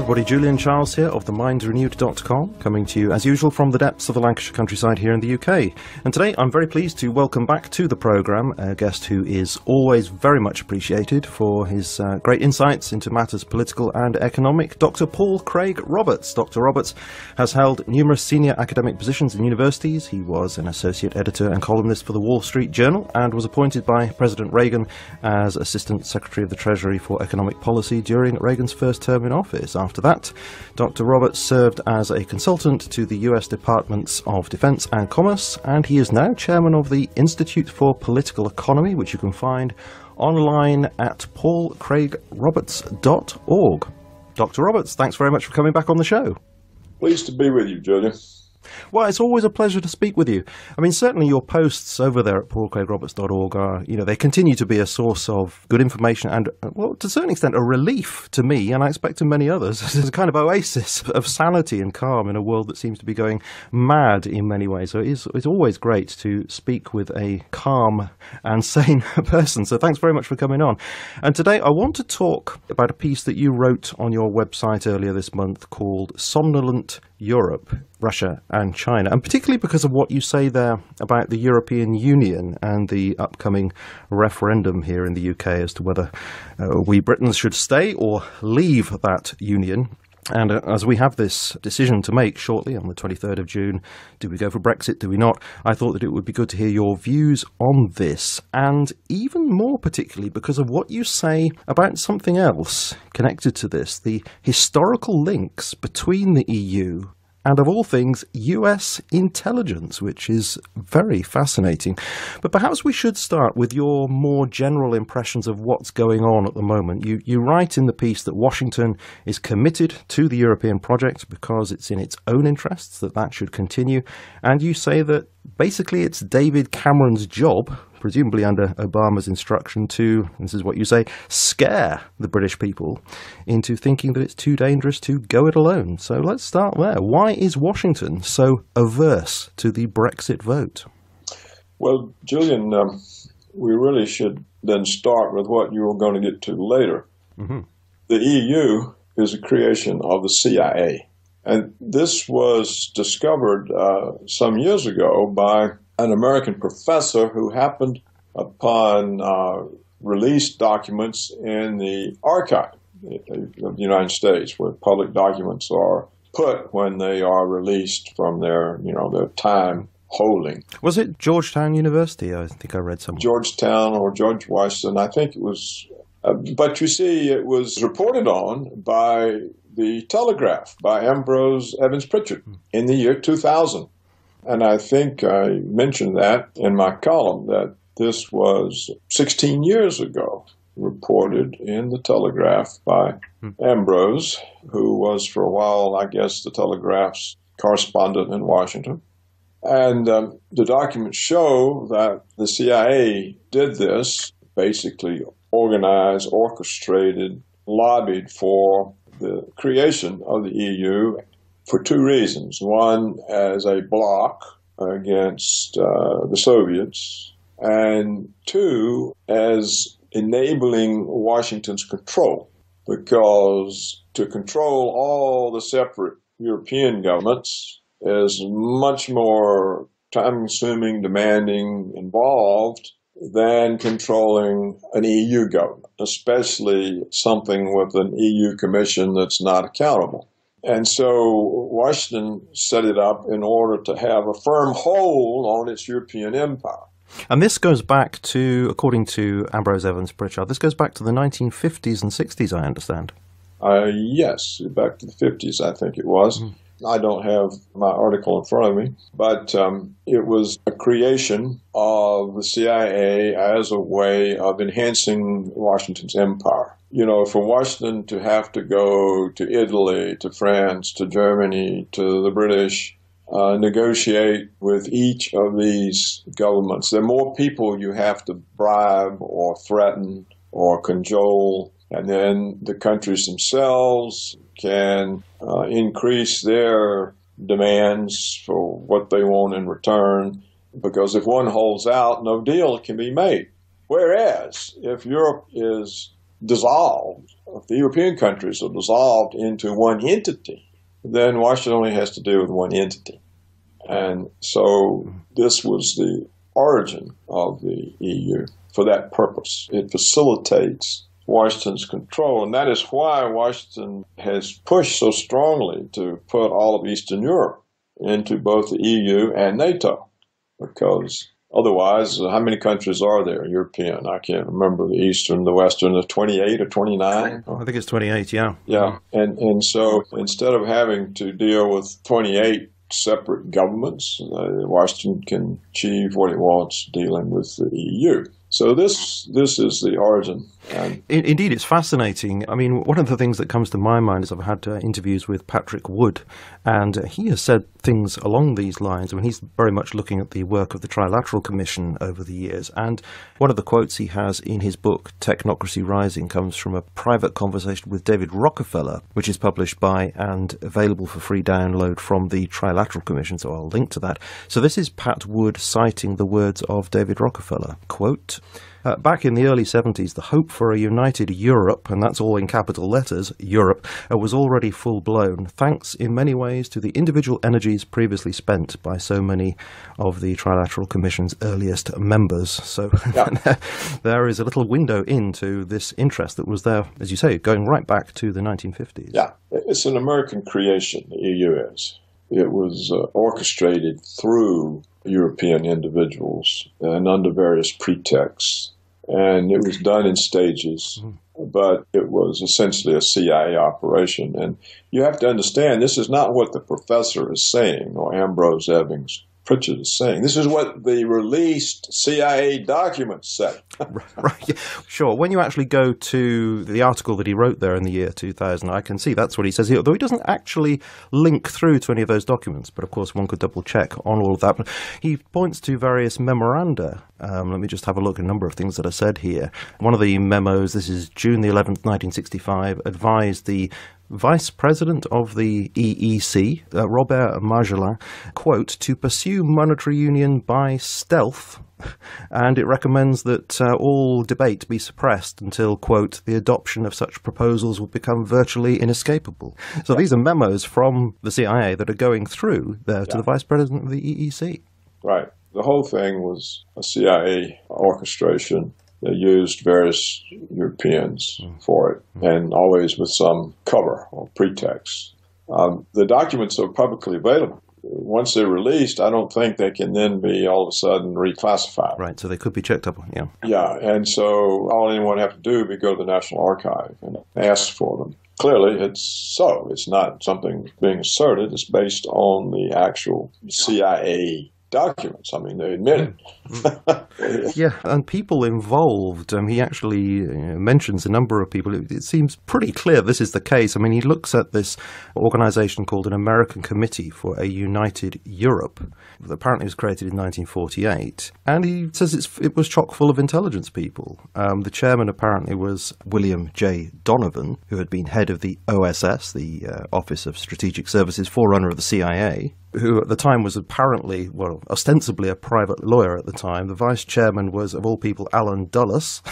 everybody, Julian Charles here of themindsrenewed.com, coming to you as usual from the depths of the Lancashire countryside here in the UK. And today I'm very pleased to welcome back to the programme a guest who is always very much appreciated for his uh, great insights into matters political and economic, Dr. Paul Craig Roberts. Dr. Roberts has held numerous senior academic positions in universities. He was an associate editor and columnist for the Wall Street Journal and was appointed by President Reagan as Assistant Secretary of the Treasury for Economic Policy during Reagan's first term in office. After that, Dr. Roberts served as a consultant to the US Departments of Defense and Commerce, and he is now chairman of the Institute for Political Economy, which you can find online at paulcraigroberts.org. Dr. Roberts, thanks very much for coming back on the show. Pleased to be with you, Julian. Well, it's always a pleasure to speak with you. I mean, certainly your posts over there at paulcraigroberts.org are, you know, they continue to be a source of good information and, well, to a certain extent, a relief to me, and I expect to many others. It's a kind of oasis of sanity and calm in a world that seems to be going mad in many ways. So it is, it's always great to speak with a calm and sane person. So thanks very much for coming on. And today I want to talk about a piece that you wrote on your website earlier this month called Somnolent Europe, Russia, and China, and particularly because of what you say there about the European Union and the upcoming referendum here in the UK as to whether uh, we Britons should stay or leave that union. And uh, as we have this decision to make shortly on the 23rd of June, do we go for Brexit? Do we not? I thought that it would be good to hear your views on this, and even more particularly because of what you say about something else connected to this the historical links between the EU and of all things, US intelligence, which is very fascinating. But perhaps we should start with your more general impressions of what's going on at the moment. You, you write in the piece that Washington is committed to the European project because it's in its own interests that that should continue, and you say that basically it's David Cameron's job presumably under Obama's instruction, to, this is what you say, scare the British people into thinking that it's too dangerous to go it alone. So let's start there. Why is Washington so averse to the Brexit vote? Well, Julian, um, we really should then start with what you were going to get to later. Mm-hmm. The EU is a creation of the CIA. And this was discovered uh, some years ago by an American professor who happened upon uh, released documents in the archive of the United States, where public documents are put when they are released from their, you know, their time holding. Was it Georgetown University? I think I read somewhere. Georgetown or George Washington. I think it was. Uh, but you see, it was reported on by the Telegraph by Ambrose Evans Pritchard in the year 2000. And I think I mentioned that in my column that this was 16 years ago, reported in the Telegraph by hmm. Ambrose, who was for a while, I guess, the Telegraph's correspondent in Washington. And um, the documents show that the CIA did this, basically organized, orchestrated, lobbied for the creation of the EU for two reasons. One, as a bloc against uh, the Soviets, and two, as enabling Washington's control, because to control all the separate European governments is much more time consuming, demanding, involved than controlling an EU government, especially something with an EU commission that's not accountable. And so Washington set it up in order to have a firm hold on its European empire. And this goes back to, according to Ambrose Evans Pritchard, this goes back to the 1950s and 60s, I understand. Uh, yes, back to the 50s, I think it was. Mm. I don't have my article in front of me, but um, it was a creation of the CIA as a way of enhancing Washington's empire. You know, for Washington to have to go to Italy, to France, to Germany, to the British, uh, negotiate with each of these governments. Are more people you have to bribe or threaten or cajole, and then the countries themselves can uh, increase their demands for what they want in return. Because if one holds out, no deal can be made. Whereas if Europe is dissolved, if the European countries are dissolved into one entity, then Washington only has to deal with one entity. And so this was the origin of the EU for that purpose. It facilitates Washington's control, and that is why Washington has pushed so strongly to put all of Eastern Europe into both the EU and NATO, because otherwise, how many countries are there European? I can't remember the Eastern, the Western, the 28 or 29? I think it's 28, yeah. Yeah, and, and so instead of having to deal with 28 separate governments, uh, Washington can achieve what it wants dealing with the EU. So this this is the origin. And Indeed, it's fascinating. I mean, one of the things that comes to my mind is I've had uh, interviews with Patrick Wood, and uh, he has said things along these lines. I mean, he's very much looking at the work of the Trilateral Commission over the years. And one of the quotes he has in his book, Technocracy Rising, comes from a private conversation with David Rockefeller, which is published by and available for free download from the Trilateral Commission. So I'll link to that. So this is Pat Wood citing the words of David Rockefeller. Quote, uh, back in the early 70s, the hope for a united Europe, and that's all in capital letters, Europe, uh, was already full blown, thanks in many ways to the individual energies previously spent by so many of the Trilateral Commission's earliest members. So yeah. there is a little window into this interest that was there, as you say, going right back to the 1950s. Yeah, it's an American creation, the EU is. It was uh, orchestrated through European individuals and under various pretexts. And it was done in stages, mm-hmm. but it was essentially a CIA operation. And you have to understand this is not what the professor is saying or Ambrose Evans Pritchett is saying. This is what the released CIA documents say. right, yeah. sure. When you actually go to the article that he wrote there in the year 2000, I can see that's what he says here, although he doesn't actually link through to any of those documents. But of course, one could double check on all of that. He points to various memoranda. Um, let me just have a look at a number of things that are said here. One of the memos, this is June the 11th, 1965, advised the Vice President of the EEC, uh, Robert Marjolin, quote, to pursue monetary union by stealth, and it recommends that uh, all debate be suppressed until, quote, the adoption of such proposals would become virtually inescapable. So these are memos from the CIA that are going through there to the Vice President of the EEC. Right. The whole thing was a CIA orchestration used various Europeans mm. for it, mm. and always with some cover or pretext. Um, the documents are publicly available. Once they're released, I don't think they can then be all of a sudden reclassified. Right, so they could be checked up. On, yeah. Yeah, and so all anyone have to do is go to the National Archive and ask for them. Clearly, it's so. It's not something being asserted. It's based on the actual CIA documents. I mean, they admit it. Yeah, and people involved. Um, he actually mentions a number of people. It, it, seems pretty clear this is the case. I mean, he looks at this organization called an American Committee for a United Europe that apparently was created in 1948, and he says it was chock full of intelligence people. Um, the chairman apparently was William J. Donovan, who had been head of the OSS, the uh, Office of Strategic Services, forerunner of the CIA who at the time was apparently, well, ostensibly a private lawyer at the time. The vice chairman was, of all people, Allen Dulles.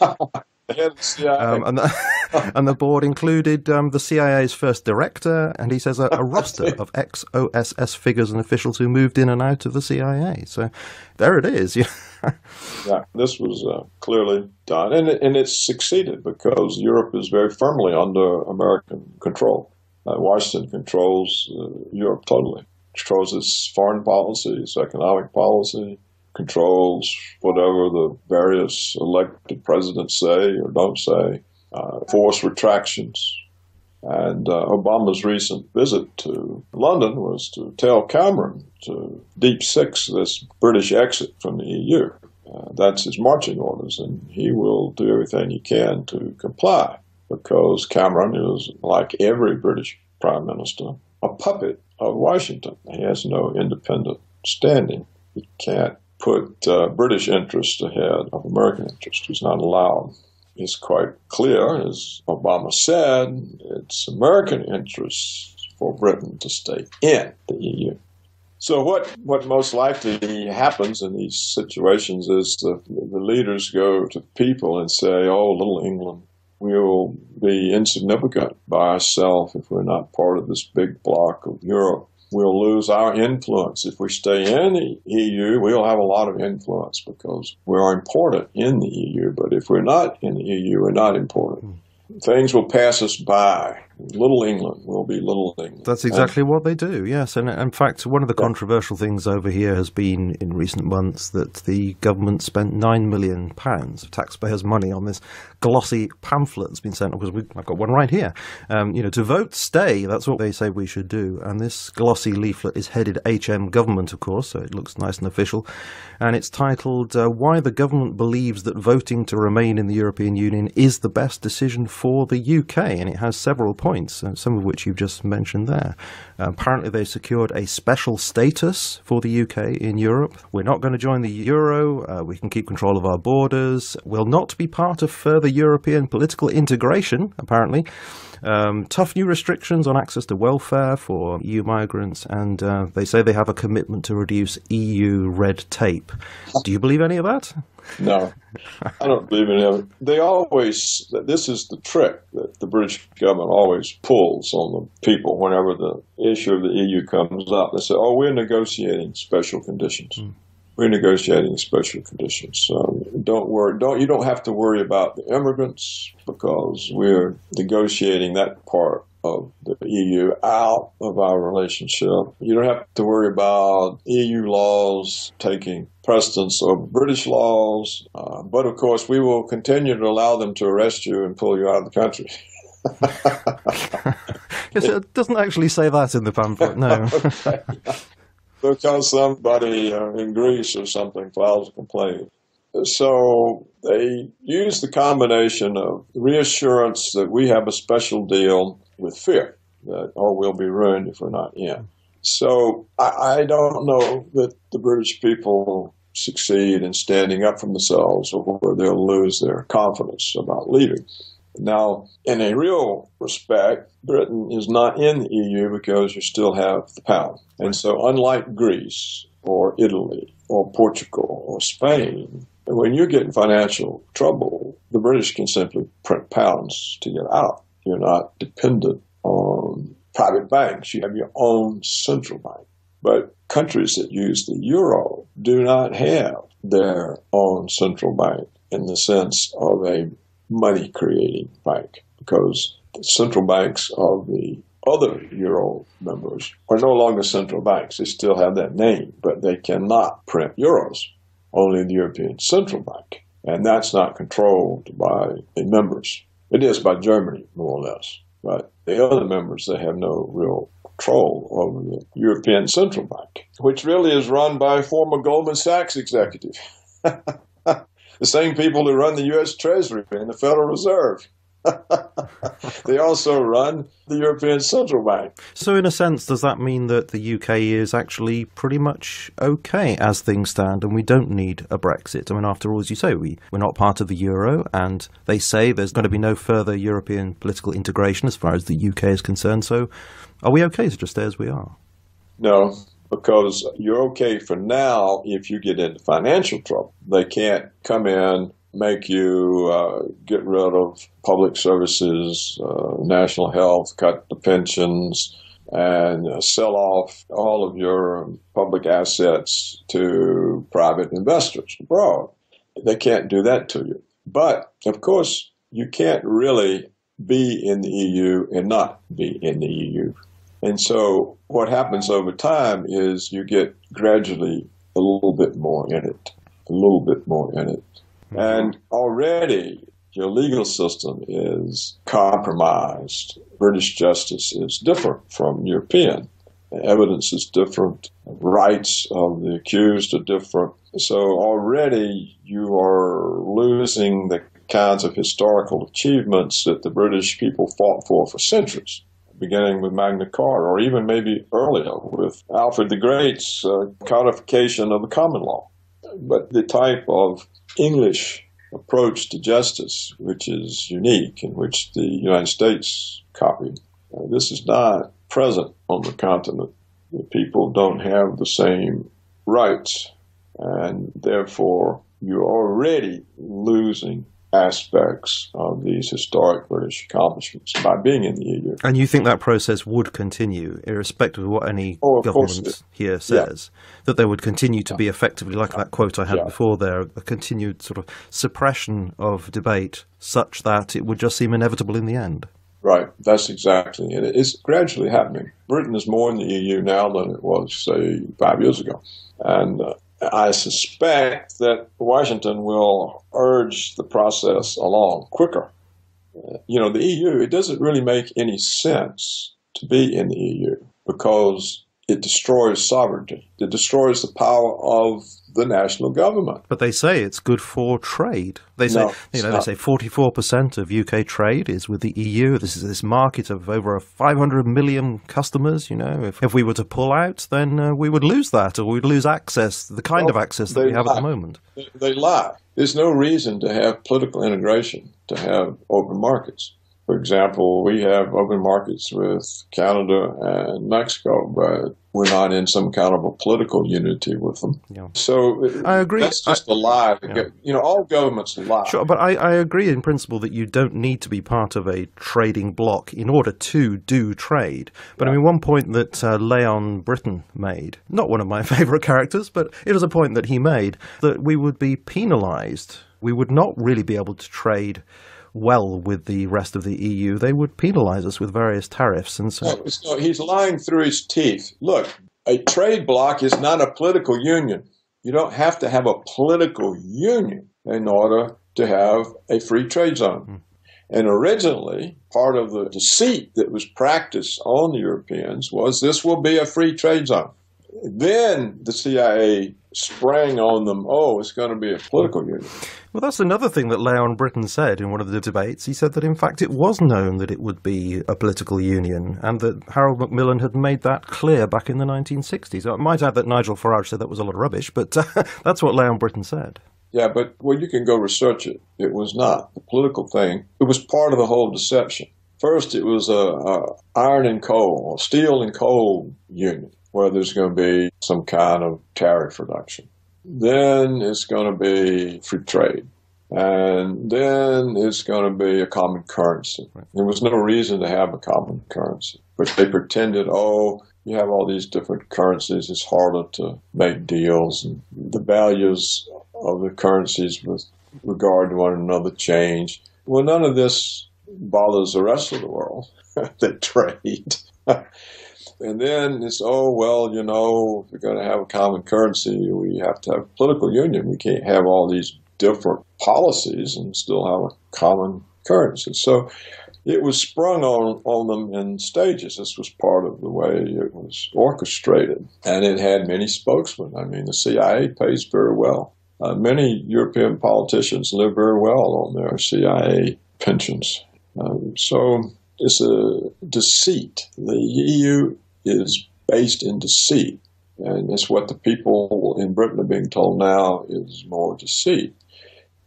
um, and, the, and, the, board included um, the CIA's first director, and he says a, a roster of ex OSS figures and officials who moved in and out of the CIA. So there it is. yeah, this was uh, clearly done, and it, and it's succeeded because Europe is very firmly under American control. Uh, Washington controls uh, Europe totally controls its foreign policy, its economic policy, controls whatever the various elected presidents say or don't say, uh, force retractions. And uh, Obama's recent visit to London was to tell Cameron to deep six this British exit from the EU. Uh, that's his marching orders, and he will do everything he can to comply because Cameron is, like every British prime minister, a puppet of Washington. He has no independent standing. He can't put uh, British interest ahead of American interest. He's not allowed. It's quite clear, as Obama said, it's American interests for Britain to stay in the EU. So what, what most likely happens in these situations is the, the leaders go to people and say, oh, little England, we'll be insignificant by ourselves if we're not part of this big block of Europe. We'll lose our influence. If we stay in the EU, we'll have a lot of influence because we are important in the EU. But if we're not in the EU, we're not important. Hmm. Things will pass us by little England will be little England. That's exactly what they do, yes. And in fact, one of the yeah. controversial things over here has been in recent months that the government spent £9 million of taxpayers' money on this glossy pamphlet that's been sent, because I've got one right here, um, you know, to vote stay, that's what they say we should do. And this glossy leaflet is headed HM Government, of course, so it looks nice and official. And it's titled uh, Why the Government Believes That Voting to Remain in the European Union is the Best Decision for the UK. And it has several points points, uh, some of which you've just mentioned there. Apparently, they've secured a special status for the UK in Europe. We're not going to join the euro. Uh, we can keep control of our borders. We'll not be part of further European political integration, apparently. Um, tough new restrictions on access to welfare for EU migrants, and uh, they say they have a commitment to reduce EU red tape. Do you believe any of that? No, I don't believe of it. They always, this is the trick that the British government always pulls on the people whenever the issue of the EU comes up. They say, oh, we're negotiating special conditions. Mm we're negotiating special conditions. So don't worry. Don't you don't have to worry about the immigrants because we're negotiating that part of the EU out of our relationship. You don't have to worry about EU laws taking precedence over British laws. Uh, but of course, we will continue to allow them to arrest you and pull you out of the country. yes, it doesn't actually say that in the pamphlet, no. because somebody uh, in Greece or something files a complaint. So they use the combination of reassurance that we have a special deal with fear that, oh, we'll be ruined if we're not in. So I, I don't know that the British people succeed in standing up for themselves or they'll lose their confidence about leaving. Now, in a real respect, Britain is not in the EU because you still have the pound. And so, unlike Greece or Italy or Portugal or Spain, when you get in financial trouble, the British can simply print pounds to get out. You're not dependent on private banks. You have your own central bank. But countries that use the euro do not have their own central bank in the sense of a money creating bank because the central banks of the other euro members are no longer central banks. They still have that name, but they cannot print euros. Only the European Central Bank. And that's not controlled by the members. It is by Germany, more or less. But the other members, they have no real control over the European Central Bank, which really is run by a former Goldman Sachs executive. the same people who run the U.S. Treasury and the Federal Reserve. they also run the European Central Bank. So, in a sense, does that mean that the UK is actually pretty much okay as things stand and we don't need a Brexit? I mean, after all, as you say, we, we're not part of the euro and they say there's going to be no further European political integration as far as the UK is concerned. So, are we okay to just stay as we are? No, because you're okay for now if you get into financial trouble. They can't come in, make you uh, get rid of public services, uh, national health, cut the pensions, and uh, sell off all of your public assets to private investors abroad. They can't do that to you. But, of course, you can't really be in the EU and not be in the EU. And so what happens over time is you get gradually a little bit more in it, a little bit more in it. Mm-hmm. And already your legal system is compromised. British justice is different from European. Evidence is different. Rights of the accused are different. So already you are losing the kinds of historical achievements that the British people fought for for centuries beginning with Magna Carta, or even maybe earlier with Alfred the Great's uh, codification of the common law. But the type of English approach to justice, which is unique, and which the United States copied, uh, this is not present on the continent. The people don't have the same rights, and therefore you're already losing aspects of these historic British accomplishments by being in the EU. And you think that process would continue, irrespective of what any Oh, government here says, that they would continue to be effectively, like that quote I had Yeah. before there, a continued sort of suppression of debate such that it would just seem inevitable in the end? Right, that's exactly it. It's gradually happening. Britain is more in the EU now than it was, say, five years ago. And uh, I suspect that Washington will urge the process along quicker. You know, the EU, it doesn't really make any sense to be in the EU because it destroys sovereignty, it destroys the power of the national government. But they say it's good for trade. They say, No, you know, they say 44% of UK trade is with the EU. This is this market of over 500 million customers. You know, if, if we were to pull out, then uh, we would lose that, or we'd lose access, the kind of access that we have at the moment. They- They lie. There's no reason to have political integration to have open markets. For example, we have open markets with Canada and Mexico, but we're not in some kind of a political unity with them. Yeah. So I agree. That's just a lie. Yeah. You know, all governments lie. Sure, but I, I agree in principle that you don't need to be part of a trading bloc in order to do trade. But I mean, one point that uh, Leon Brittan made, not one of my favourite characters, but it was a point that he made, that we would be penalised. We would not really be able to trade well with the rest of the EU. They would penalise us with various tariffs. And so, No, no, he's lying through his teeth. Look, a trade bloc is not a political union. You don't have to have a political union in order to have a free trade zone. Hmm. And originally, part of the deceit that was practiced on the Europeans was this will be a free trade zone. Then the CIA sprang on them, oh, it's going to be a political union. Well, that's another thing that Leon Brittan said in one of the debates. He said that, in fact, it was known that it would be a political union, and that Harold Macmillan had made that clear back in the 1960s. I might add that Nigel Farage said that was a lot of rubbish, but uh, that's what Leon Brittan said. Yeah, but well, you can go research it. It was not the political thing. It was part of the whole deception. First, it was a, a iron and coal, a steel and coal union, where there's going to be some kind of tariff reduction. Then it's going to be free trade, and then it's going to be a common currency. There was no reason to have a common currency, but they pretended, oh, you have all these different currencies. It's harder to make deals, and the values of the currencies with regard to one another change. Well, none of this bothers the rest of the world that trade. and then it's, oh, well, you know, if we're going to have a common currency, we have to have political union. We can't have all these different policies and still have a common currency. So it was sprung on, on them in stages. This was part of the way it was orchestrated. And it had many spokesmen. I mean, the CIA pays very well. Uh, many European politicians live very well on their CIA pensions. Um, so it's a deceit. The EU is based in deceit. And it's what the people in Britain are being told now is more deceit.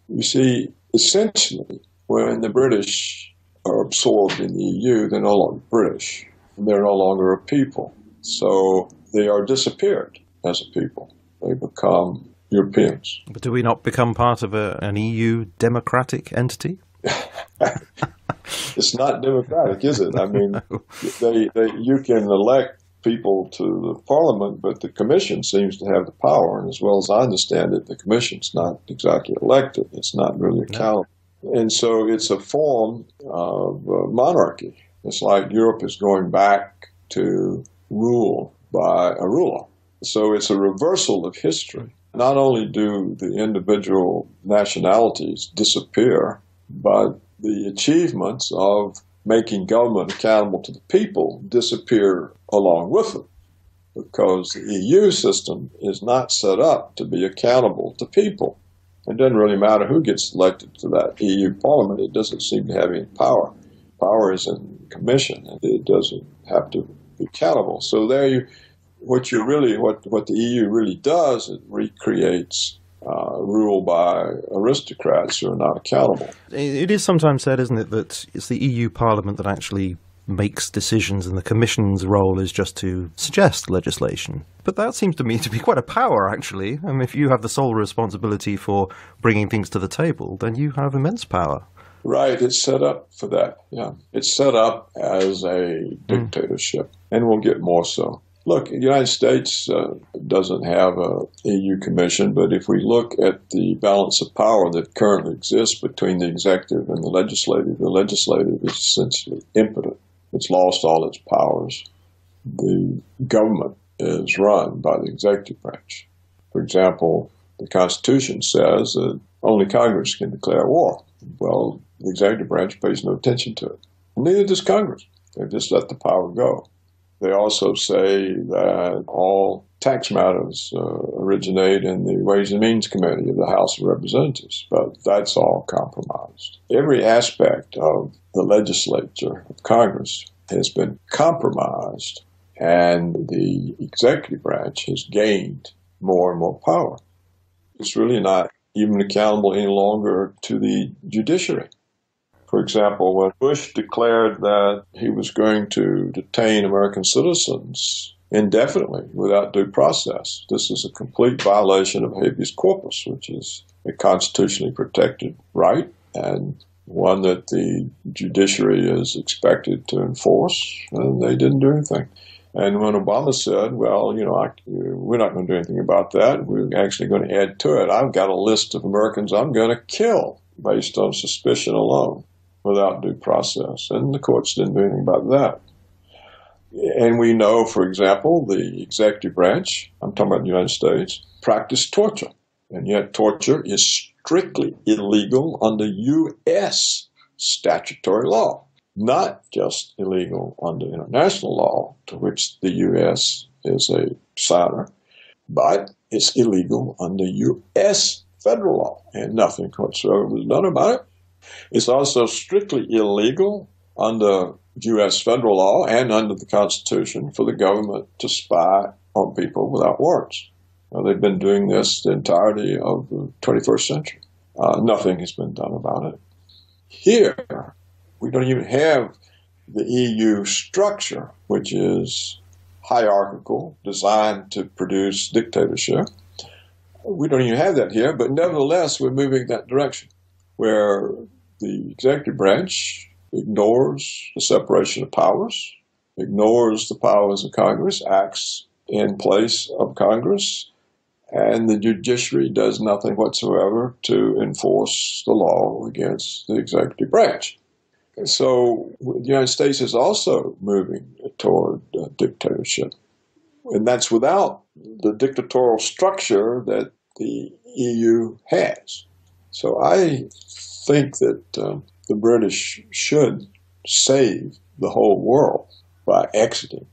You see, essentially, when the British are absorbed in the EU, they're no longer British. They're no longer a people. So they are disappeared as a people. They become Europeans. But do we not become part of a, an EU democratic entity? It's not democratic, is it? I mean, they, they you can elect people to the parliament, but the commission seems to have the power. And as well as I understand it, the commission's not exactly elected. It's not really accountable. And so it's a form of uh, monarchy. It's like Europe is going back to rule by a ruler. So it's a reversal of history. Not only do the individual nationalities disappear, but the achievements of making government accountable to the people disappear along with them because the EU system is not set up to be accountable to people. It doesn't really matter who gets elected to that EU parliament, it doesn't seem to have any power. Power is in commission, and it doesn't have to be accountable. So there you what you really what what the EU really does, it recreates uh, rule by aristocrats who are not accountable. It is sometimes said, isn't it, that it's the EU Parliament that actually makes decisions and the Commission's role is just to suggest legislation. But that seems to me to be quite a power, actually. I mean, if you have the sole responsibility for bringing things to the table, then you have immense power. Right, it's set up for that. Yeah, it's set up as a dictatorship, mm. and we'll get more so. Look, the United States uh, doesn't have a EU commission, but if we look at the balance of power that currently exists between the executive and the legislative, the legislative is essentially impotent. It's lost all its powers. The government is run by the executive branch. For example, the Constitution says that only Congress can declare war. Well, the executive branch pays no attention to it. Neither does Congress. They just let the power go. They also say that all tax matters uh, originate in the Ways and Means Committee of the House of Representatives, but that's all compromised. Every aspect of the legislature of Congress has been compromised, and the executive branch has gained more and more power. It's really not even accountable any longer to the judiciary. For example, when Bush declared that he was going to detain American citizens indefinitely without due process, this is a complete violation of habeas corpus, which is a constitutionally protected right and one that the judiciary is expected to enforce, and they didn't do anything. And when Obama said, well, you know, I, we're not going to do anything about that, we're actually going to add to it, I've got a list of Americans I'm going to kill based on suspicion alone without due process. And the courts didn't do anything about that. And we know, for example, the executive branch, I'm talking about the United States, practiced torture. And yet torture is strictly illegal under U.S. statutory law, not just illegal under international law, to which the U.S. is a signer, but it's illegal under U.S. federal law. And nothing whatsoever was done about it. It's also strictly illegal under U.S. federal law and under the Constitution for the government to spy on people without warrants. Now, they've been doing this the entirety of the 21st century. Uh, nothing has been done about it. Here, we don't even have the EU structure, which is hierarchical, designed to produce dictatorship. We don't even have that here, but nevertheless, we're moving that direction where the executive branch ignores the separation of powers, ignores the powers of Congress, acts in place of Congress, and the judiciary does nothing whatsoever to enforce the law against the executive branch. So the United States is also moving toward uh, dictatorship. And that's without the dictatorial structure that the EU has. So I think that um, the British should save the whole world by exiting.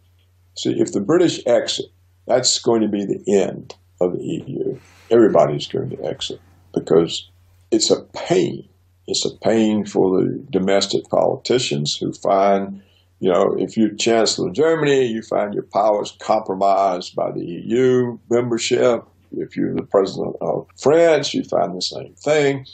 See, if the British exit, that's going to be the end of the EU. Everybody's going to exit because it's a pain. It's a pain for the domestic politicians who find, you know, if you're Chancellor of Germany, you find your powers compromised by the EU membership. If you're the President of France, you find the same thing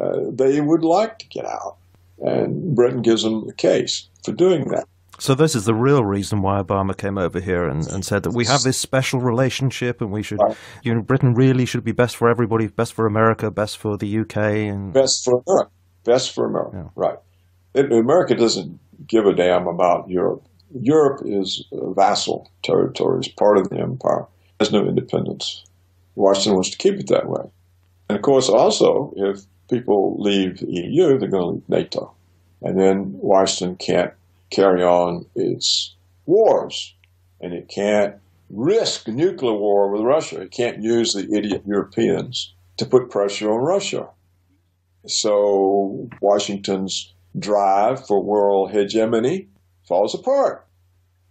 uh, they would like to get out. And Britain gives them the case for doing that. So this is the real reason why Obama came over here and, and said that we have this special relationship and we should, right. you know, Britain really should be best for everybody, best for America, best for the UK, and best for America, best for America, yeah. right? It, America doesn't give a damn about Europe. Europe is a vassal territory, is part of the empire, has no independence. Washington wants to keep it that way. And of course, also, if people leave the EU, they're going to leave NATO. And then Washington can't carry on its wars. And it can't risk nuclear war with Russia. It can't use the idiot Europeans to put pressure on Russia. So Washington's drive for world hegemony falls apart.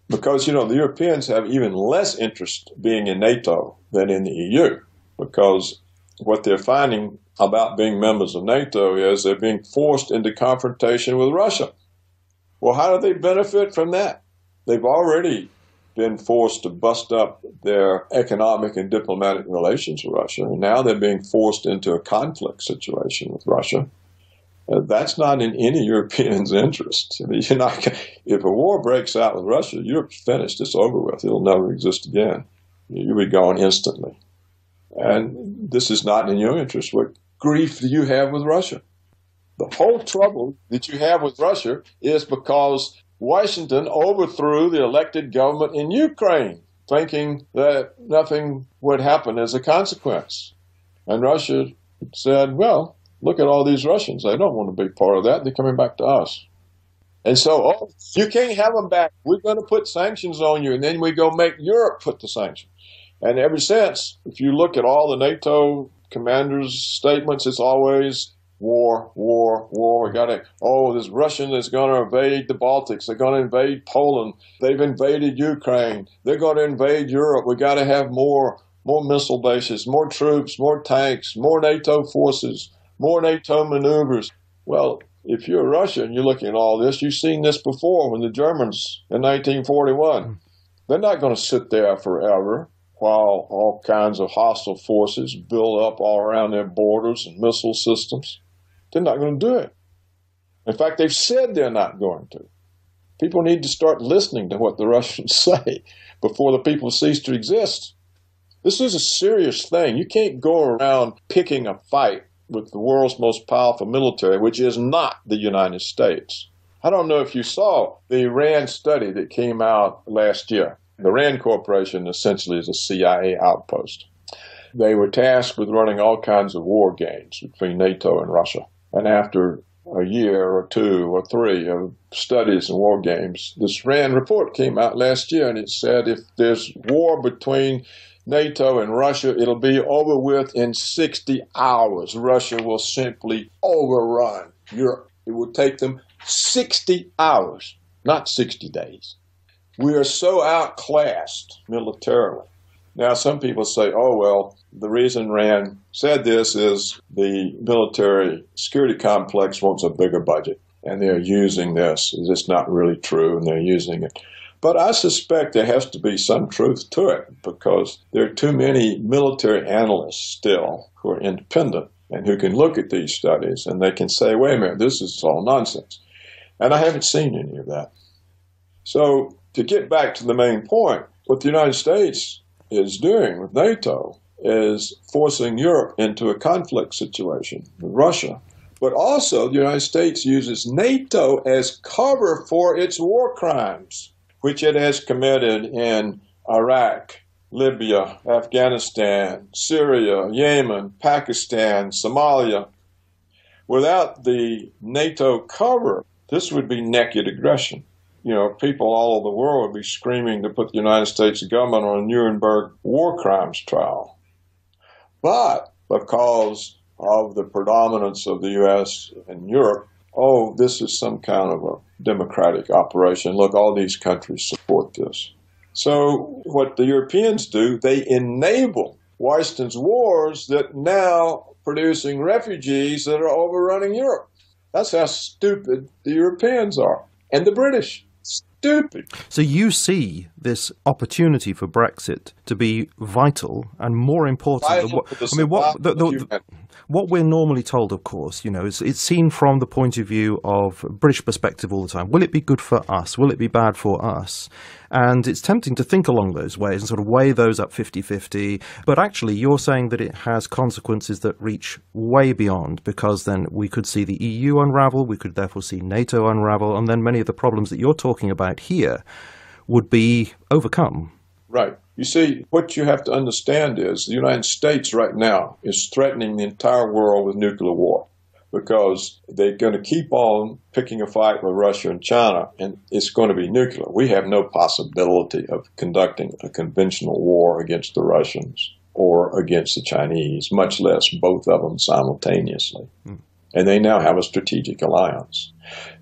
Because, you know, the Europeans have even less interest being in NATO than in the EU. Because what they're finding about being members of NATO is they're being forced into confrontation with Russia. Well, how do they benefit from that? They've already been forced to bust up their economic and diplomatic relations with Russia, and now they're being forced into a conflict situation with Russia. Uh, that's not in any European's interest. I mean, you're not, if a war breaks out with Russia, Europe's finished. It's over with. It'll never exist again. You'll be gone instantly. And this is not in your interest. What grief do you have with Russia? The whole trouble that you have with Russia is because Washington overthrew the elected government in Ukraine, thinking that nothing would happen as a consequence. And Russia said, well, look at all these Russians. They don't want to be part of that. They're coming back to us. And so, oh, you can't have them back. We're going to put sanctions on you. And then we go make Europe put the sanctions. And ever since, if you look at all the NATO commanders' statements, it's always war, war, war. We got to, oh, this Russian is going to invade the Baltics. They're going to invade Poland. They've invaded Ukraine. They're going to invade Europe. We got to have more, more missile bases, more troops, more tanks, more NATO forces more NATO maneuvers. Well, if you're Russia and you're looking at all this, you've seen this before when the Germans in 1941. They're not going to sit there forever while all kinds of hostile forces build up all around their borders and missile systems. They're not going to do it. In fact, they've said they're not going to. People need to start listening to what the Russians say before the people cease to exist. This is a serious thing. You can't go around picking a fight with the world's most powerful military, which is not the United States. I don't know if you saw the RAND study that came out last year. The RAND Corporation essentially is a CIA outpost. They were tasked with running all kinds of war games between NATO and Russia. And after a year or two or three of studies and war games, this RAND report came out last year and it said if there's war between NATO and Russia, it'll be over with in 60 hours. Russia will simply overrun Europe. It will take them 60 hours, not 60 days. We are so outclassed militarily. Now, some people say, oh, well, the reason Rand said this is the military security complex wants a bigger budget, and they're using this. It's not really true, and they're using it. But I suspect there has to be some truth to it because there are too many military analysts still who are independent and who can look at these studies and they can say, wait a minute, this is all nonsense. And I haven't seen any of that. So, to get back to the main point, what the United States is doing with NATO is forcing Europe into a conflict situation with Russia. But also, the United States uses NATO as cover for its war crimes which it has committed in Iraq, Libya, Afghanistan, Syria, Yemen, Pakistan, Somalia. Without the NATO cover, this would be naked aggression. You know, people all over the world would be screaming to put the United States government on a Nuremberg war crimes trial. But because of the predominance of the U.S. and Europe, oh, this is some kind of a democratic operation. Look, all these countries support this. So, what the Europeans do, they enable Washington's wars that now producing refugees that are overrunning Europe. That's how stupid the Europeans are. And the British. Stupid. So you see this opportunity for Brexit to be vital and more important vital than what I mean. What the, the, the, what we're normally told, of course, you know, is it's seen from the point of view of British perspective all the time. Will it be good for us? Will it be bad for us? And it's tempting to think along those ways and sort of weigh those up 50 50. But actually, you're saying that it has consequences that reach way beyond because then we could see the EU unravel, we could therefore see NATO unravel, and then many of the problems that you're talking about here would be overcome. Right. You see, what you have to understand is the United States right now is threatening the entire world with nuclear war because they're going to keep on picking a fight with Russia and China, and it's going to be nuclear. We have no possibility of conducting a conventional war against the Russians or against the Chinese, much less both of them simultaneously. Mm. And they now have a strategic alliance.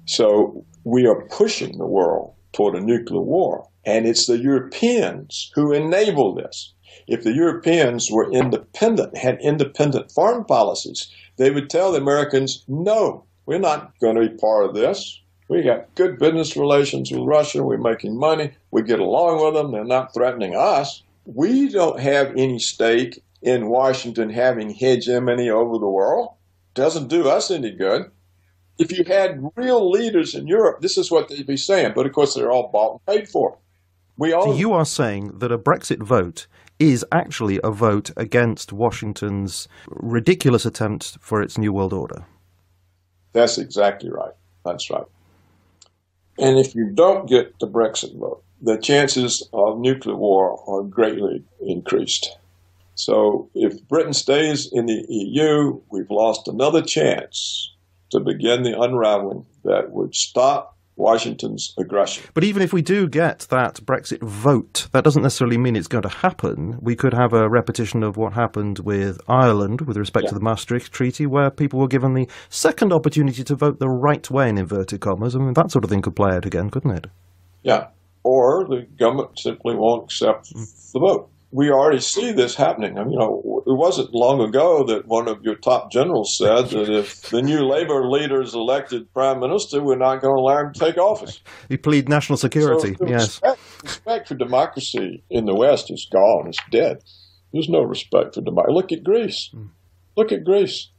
So we are pushing the world toward a nuclear war. And it's the Europeans who enable this. If the Europeans were independent, had independent foreign policies, they would tell the Americans, no, we're not going to be part of this. We got good business relations with Russia. We're making money. We get along with them. They're not threatening us. We don't have any stake in Washington having hegemony over the world. Doesn't do us any good. If you had real leaders in Europe, this is what they'd be saying. But of course, they're all bought and paid for. We all. So you are saying that a Brexit vote is actually a vote against Washington's ridiculous attempt for its New World Order. That's exactly right. That's right. And if you don't get the Brexit vote, the chances of nuclear war are greatly increased. So if Britain stays in the EU, we've lost another chance to begin the unraveling that would stop Washington's aggression. But even if we do get that Brexit vote, that doesn't necessarily mean it's going to happen. We could have a repetition of what happened with Ireland with respect yeah. to the Maastricht Treaty, where people were given the second opportunity to vote the right way, in inverted commas. I mean, that sort of thing could play out again, couldn't it? Yeah. Or the government simply won't accept mm. the vote we already see this happening. I mean, you know, it wasn't long ago that one of your top generals said that if the new Labour leader is elected prime minister, we're not going to allow him to take office. He plead national security. So yes. Respect, respect, for democracy in the West is gone. It's dead. There's no respect for democracy. Look at Greece. Mm. Look at Greece.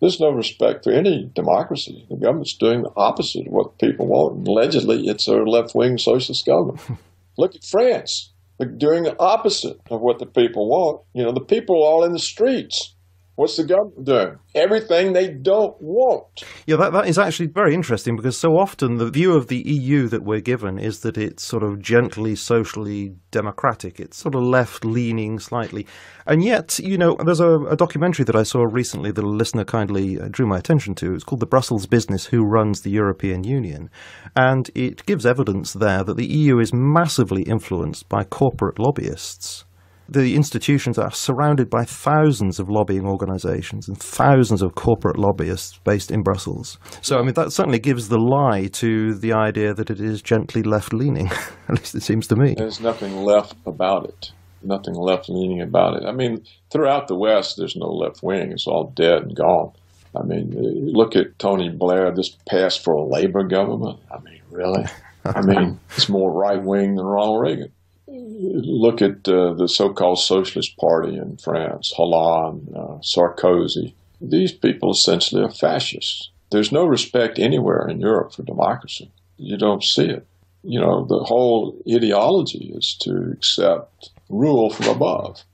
There's no respect for any democracy. The government's doing the opposite of what people want. And allegedly, it's a left wing socialist government. Look at France doing the opposite of what the people want. You know, the people are all in the streets. What's the government doing? Everything they don't want. Yeah, that, that is actually very interesting because so often the view of the EU that we're given is that it's sort of gently socially democratic. It's sort of left leaning slightly. And yet, you know, there's a, a, documentary that I saw recently that a listener kindly uh, drew my attention to. It's called The Brussels Business Who Runs the European Union. And it gives evidence there that the EU is massively influenced by corporate lobbyists the institutions are surrounded by thousands of lobbying organizations and thousands of corporate lobbyists based in Brussels. So, I mean, that certainly gives the lie to the idea that it is gently left leaning. At least it seems to me. There's nothing left about it. Nothing left leaning about it. I mean, throughout the West, there's no left wing. It's all dead and gone. I mean, uh, look at Tony Blair this passed for a Labor government. I mean, really? I mean, it's more right wing than Ronald Reagan look at uh, the so-called Socialist Party in France, Hollande, uh, Sarkozy. These people essentially are fascists. There's no respect anywhere in Europe for democracy. You don't see it. You know, the whole ideology is to accept rule from above.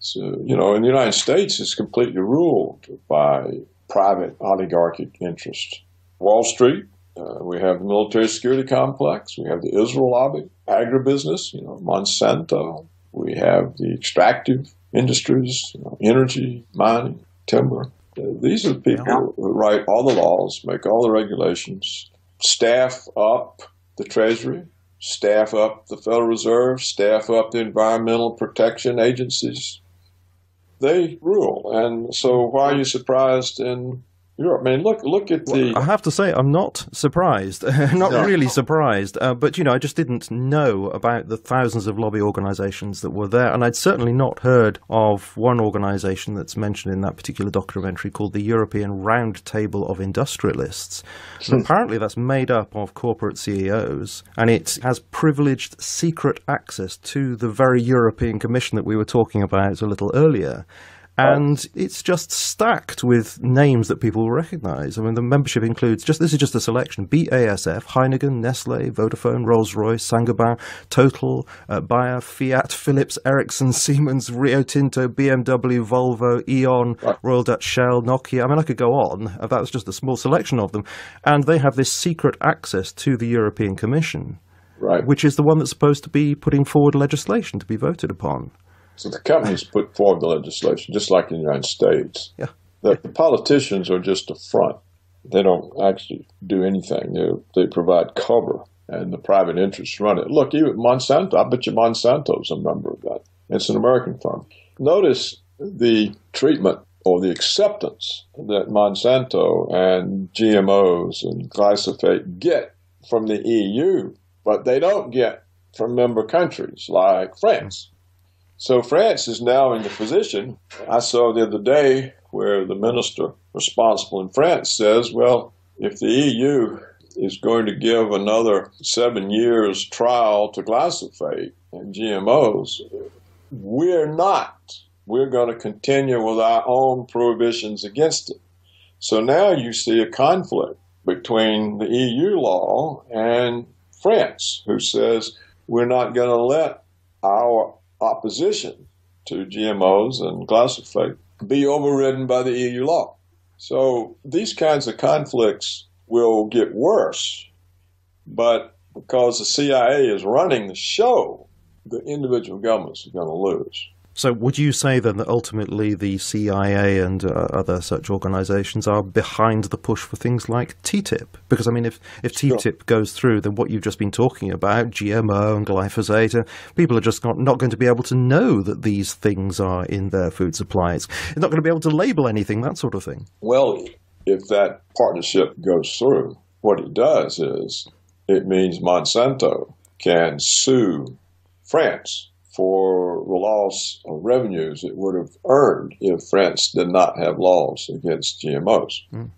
So, you know, in the United States, it's completely ruled by private oligarchic interests. Wall Street uh, we have the military security complex. We have the Israel lobby, agribusiness, you know, Monsanto. We have the extractive industries, you know, energy, mining, timber. Uh, these are the people yeah. who write all the laws, make all the regulations, staff up the Treasury, staff up the Federal Reserve, staff up the environmental protection agencies. They rule. And so why are you surprised in I mean, look, look at the. Well, I have to say, I'm not surprised. not no. really surprised. Uh, but you know, I just didn't know about the thousands of lobby organisations that were there, and I'd certainly not heard of one organisation that's mentioned in that particular documentary called the European Roundtable of Industrialists. and apparently, that's made up of corporate CEOs, and it has privileged secret access to the very European Commission that we were talking about a little earlier and it's just stacked with names that people will recognize. I mean, the membership includes just this is just a selection: BASF, Heineken, Nestle, Vodafone, Rolls-Royce, Saint-Gobain, Total, uh, Bayer, Fiat, Philips, Ericsson, Siemens, Rio Tinto, BMW, Volvo, E.ON. Royal Dutch Shell, Nokia. I mean, I could go on. That was just a small selection of them, and they have this secret access to the European Commission, right. which is the one that's supposed to be putting forward legislation to be voted upon. So the companies put forward the legislation, just like in the United States. Yeah. The, the politicians are just a front. They don't actually do anything. They, they provide cover, and the private interests run it. Look, even Monsanto, I bet you Monsanto's a member of that. It's an American firm. Notice the treatment or the acceptance that Monsanto and GMOs and glyphosate get from the EU, but they don't get from member countries like France. So France is now in the position I saw the other day where the minister responsible in France says, well, if the EU is going to give another seven years trial to glyphosate and GMOs, we're not. We're going to continue with our own prohibitions against it. So now you see a conflict between the EU law and France, who says we're not going to let our opposition to GMOs and glyphosate be overridden by the EU law. So these kinds of conflicts will get worse, but because the CIA is running the show, the individual governments are going to lose. So, would you say then that ultimately the CIA and uh, other such organisations are behind the push for things like TTIP? Because I mean, if if TTIP sure. goes through, then what you've just been talking about, GMO and glyphosate, uh, people are just not, not going to be able to know that these things are in their food supplies. They're not going to be able to label anything, that sort of thing. Well, if that partnership goes through, what it does is it means Monsanto can sue France for the loss of revenues it would have earned if France did not have laws against GMOs. Mm.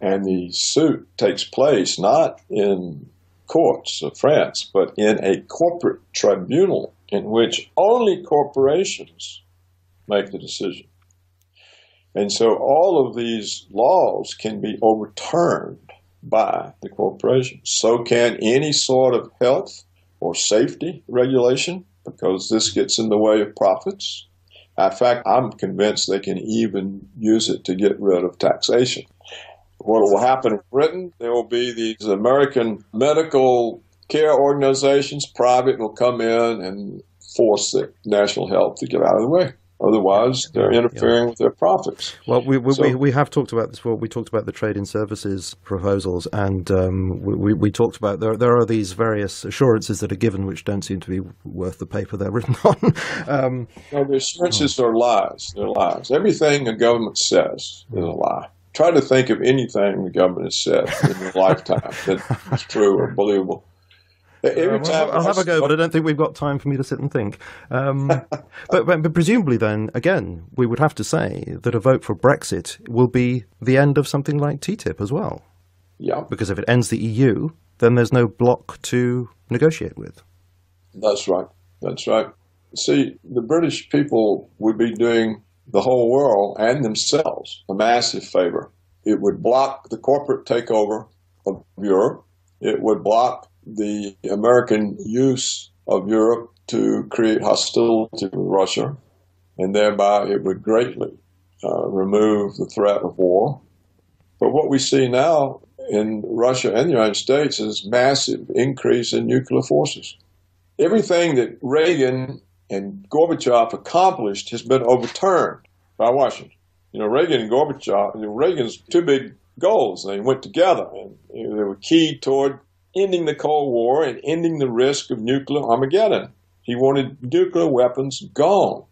And the suit takes place not in courts of France, but in a corporate tribunal in which only corporations make the decision. And so all of these laws can be overturned by the corporation. So can any sort of health or safety regulation because this gets in the way of profits. In fact, I'm convinced they can even use it to get rid of taxation. What will happen in Britain, there will be these American medical care organizations, private, will come in and force the national health to get out of the way. Otherwise, they're interfering yeah. with their profits. Well, we we, so, we, we, have talked about this. Well, we talked about the trade in services proposals, and um, we, we talked about there there are these various assurances that are given which don't seem to be worth the paper they're written on. um, no, the assurances oh. are lies. They're lies. Everything the government says is a lie. Try to think of anything the government has said in your lifetime that's true or believable. Every uh, time I'll have a go, but I don't think we've got time for me to sit and think. Um, but, but, but, presumably, then again, we would have to say that a vote for Brexit will be the end of something like TTIP as well. Yeah. Because if it ends the EU, then there's no bloc to negotiate with. That's right. That's right. See, the British people would be doing the whole world and themselves a massive favor. It would block the corporate takeover of Europe. It would block the American use of Europe to create hostility with Russia, and thereby it would greatly uh, remove the threat of war. But what we see now in Russia and the United States is massive increase in nuclear forces. Everything that Reagan and Gorbachev accomplished has been overturned by Washington. You know, Reagan and Gorbachev, Reagan's two big goals, they went together and they were key toward ending the Cold War and ending the risk of nuclear Armageddon. He wanted nuclear weapons gone.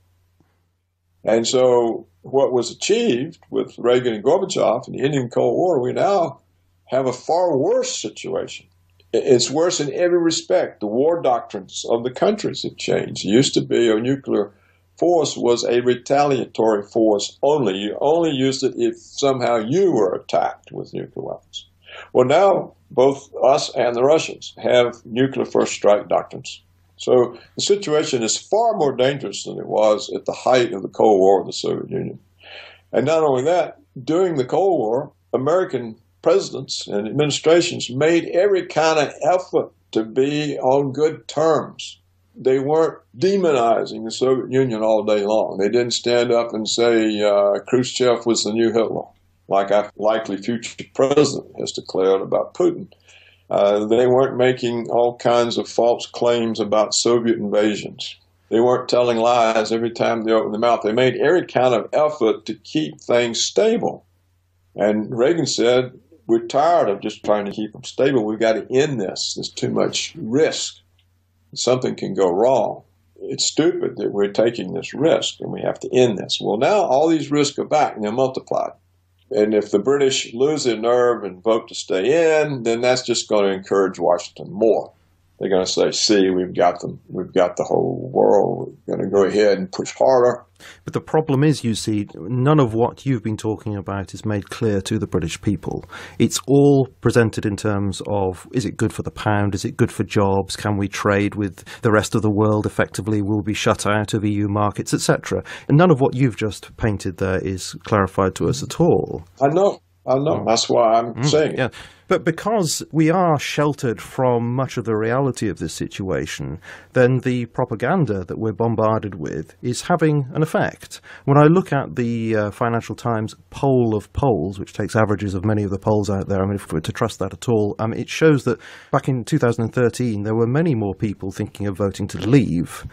And so, what was achieved with Reagan and Gorbachev and the ending the Cold War, we now have a far worse situation. It's worse in every respect. The war doctrines of the countries have changed. It used to be a nuclear force was a retaliatory force only. You only used it if somehow you were attacked with nuclear weapons. Well, now both us and the Russians have nuclear first strike doctrines. So the situation is far more dangerous than it was at the height of the Cold War with the Soviet Union. And not only that, during the Cold War, American presidents and administrations made every kind of effort to be on good terms. They weren't demonizing the Soviet Union all day long. They didn't stand up and say uh, Khrushchev was the new Hitler like a likely future president has declared about Putin. Uh, they weren't making all kinds of false claims about Soviet invasions. They weren't telling lies every time they opened their mouth. They made every kind of effort to keep things stable. And Reagan said, We're tired of just trying to keep them stable. We've got to end this. There's too much risk. Something can go wrong. It's stupid that we're taking this risk and we have to end this. Well, now all these risks are back and they're multiplied. And if the British lose their nerve and vote to stay in, then that's just going to encourage Washington more. They're going to say, "See, we've got them. We've got the whole world. We're going to go ahead and push harder." But the problem is, you see, none of what you've been talking about is made clear to the British people. It's all presented in terms of is it good for the pound? Is it good for jobs? Can we trade with the rest of the world effectively? Will we be shut out of EU markets, etc.? And none of what you've just painted there is clarified to us at all. I know. I know. That's why I'm mm, saying yeah. But because we are sheltered from much of the reality of this situation, then the propaganda that we're bombarded with is having an effect. When I look at the uh, Financial Times poll of polls, which takes averages of many of the polls out there, I mean, if we're to trust that at all, um, it shows that back in 2013 there were many more people thinking of voting to leave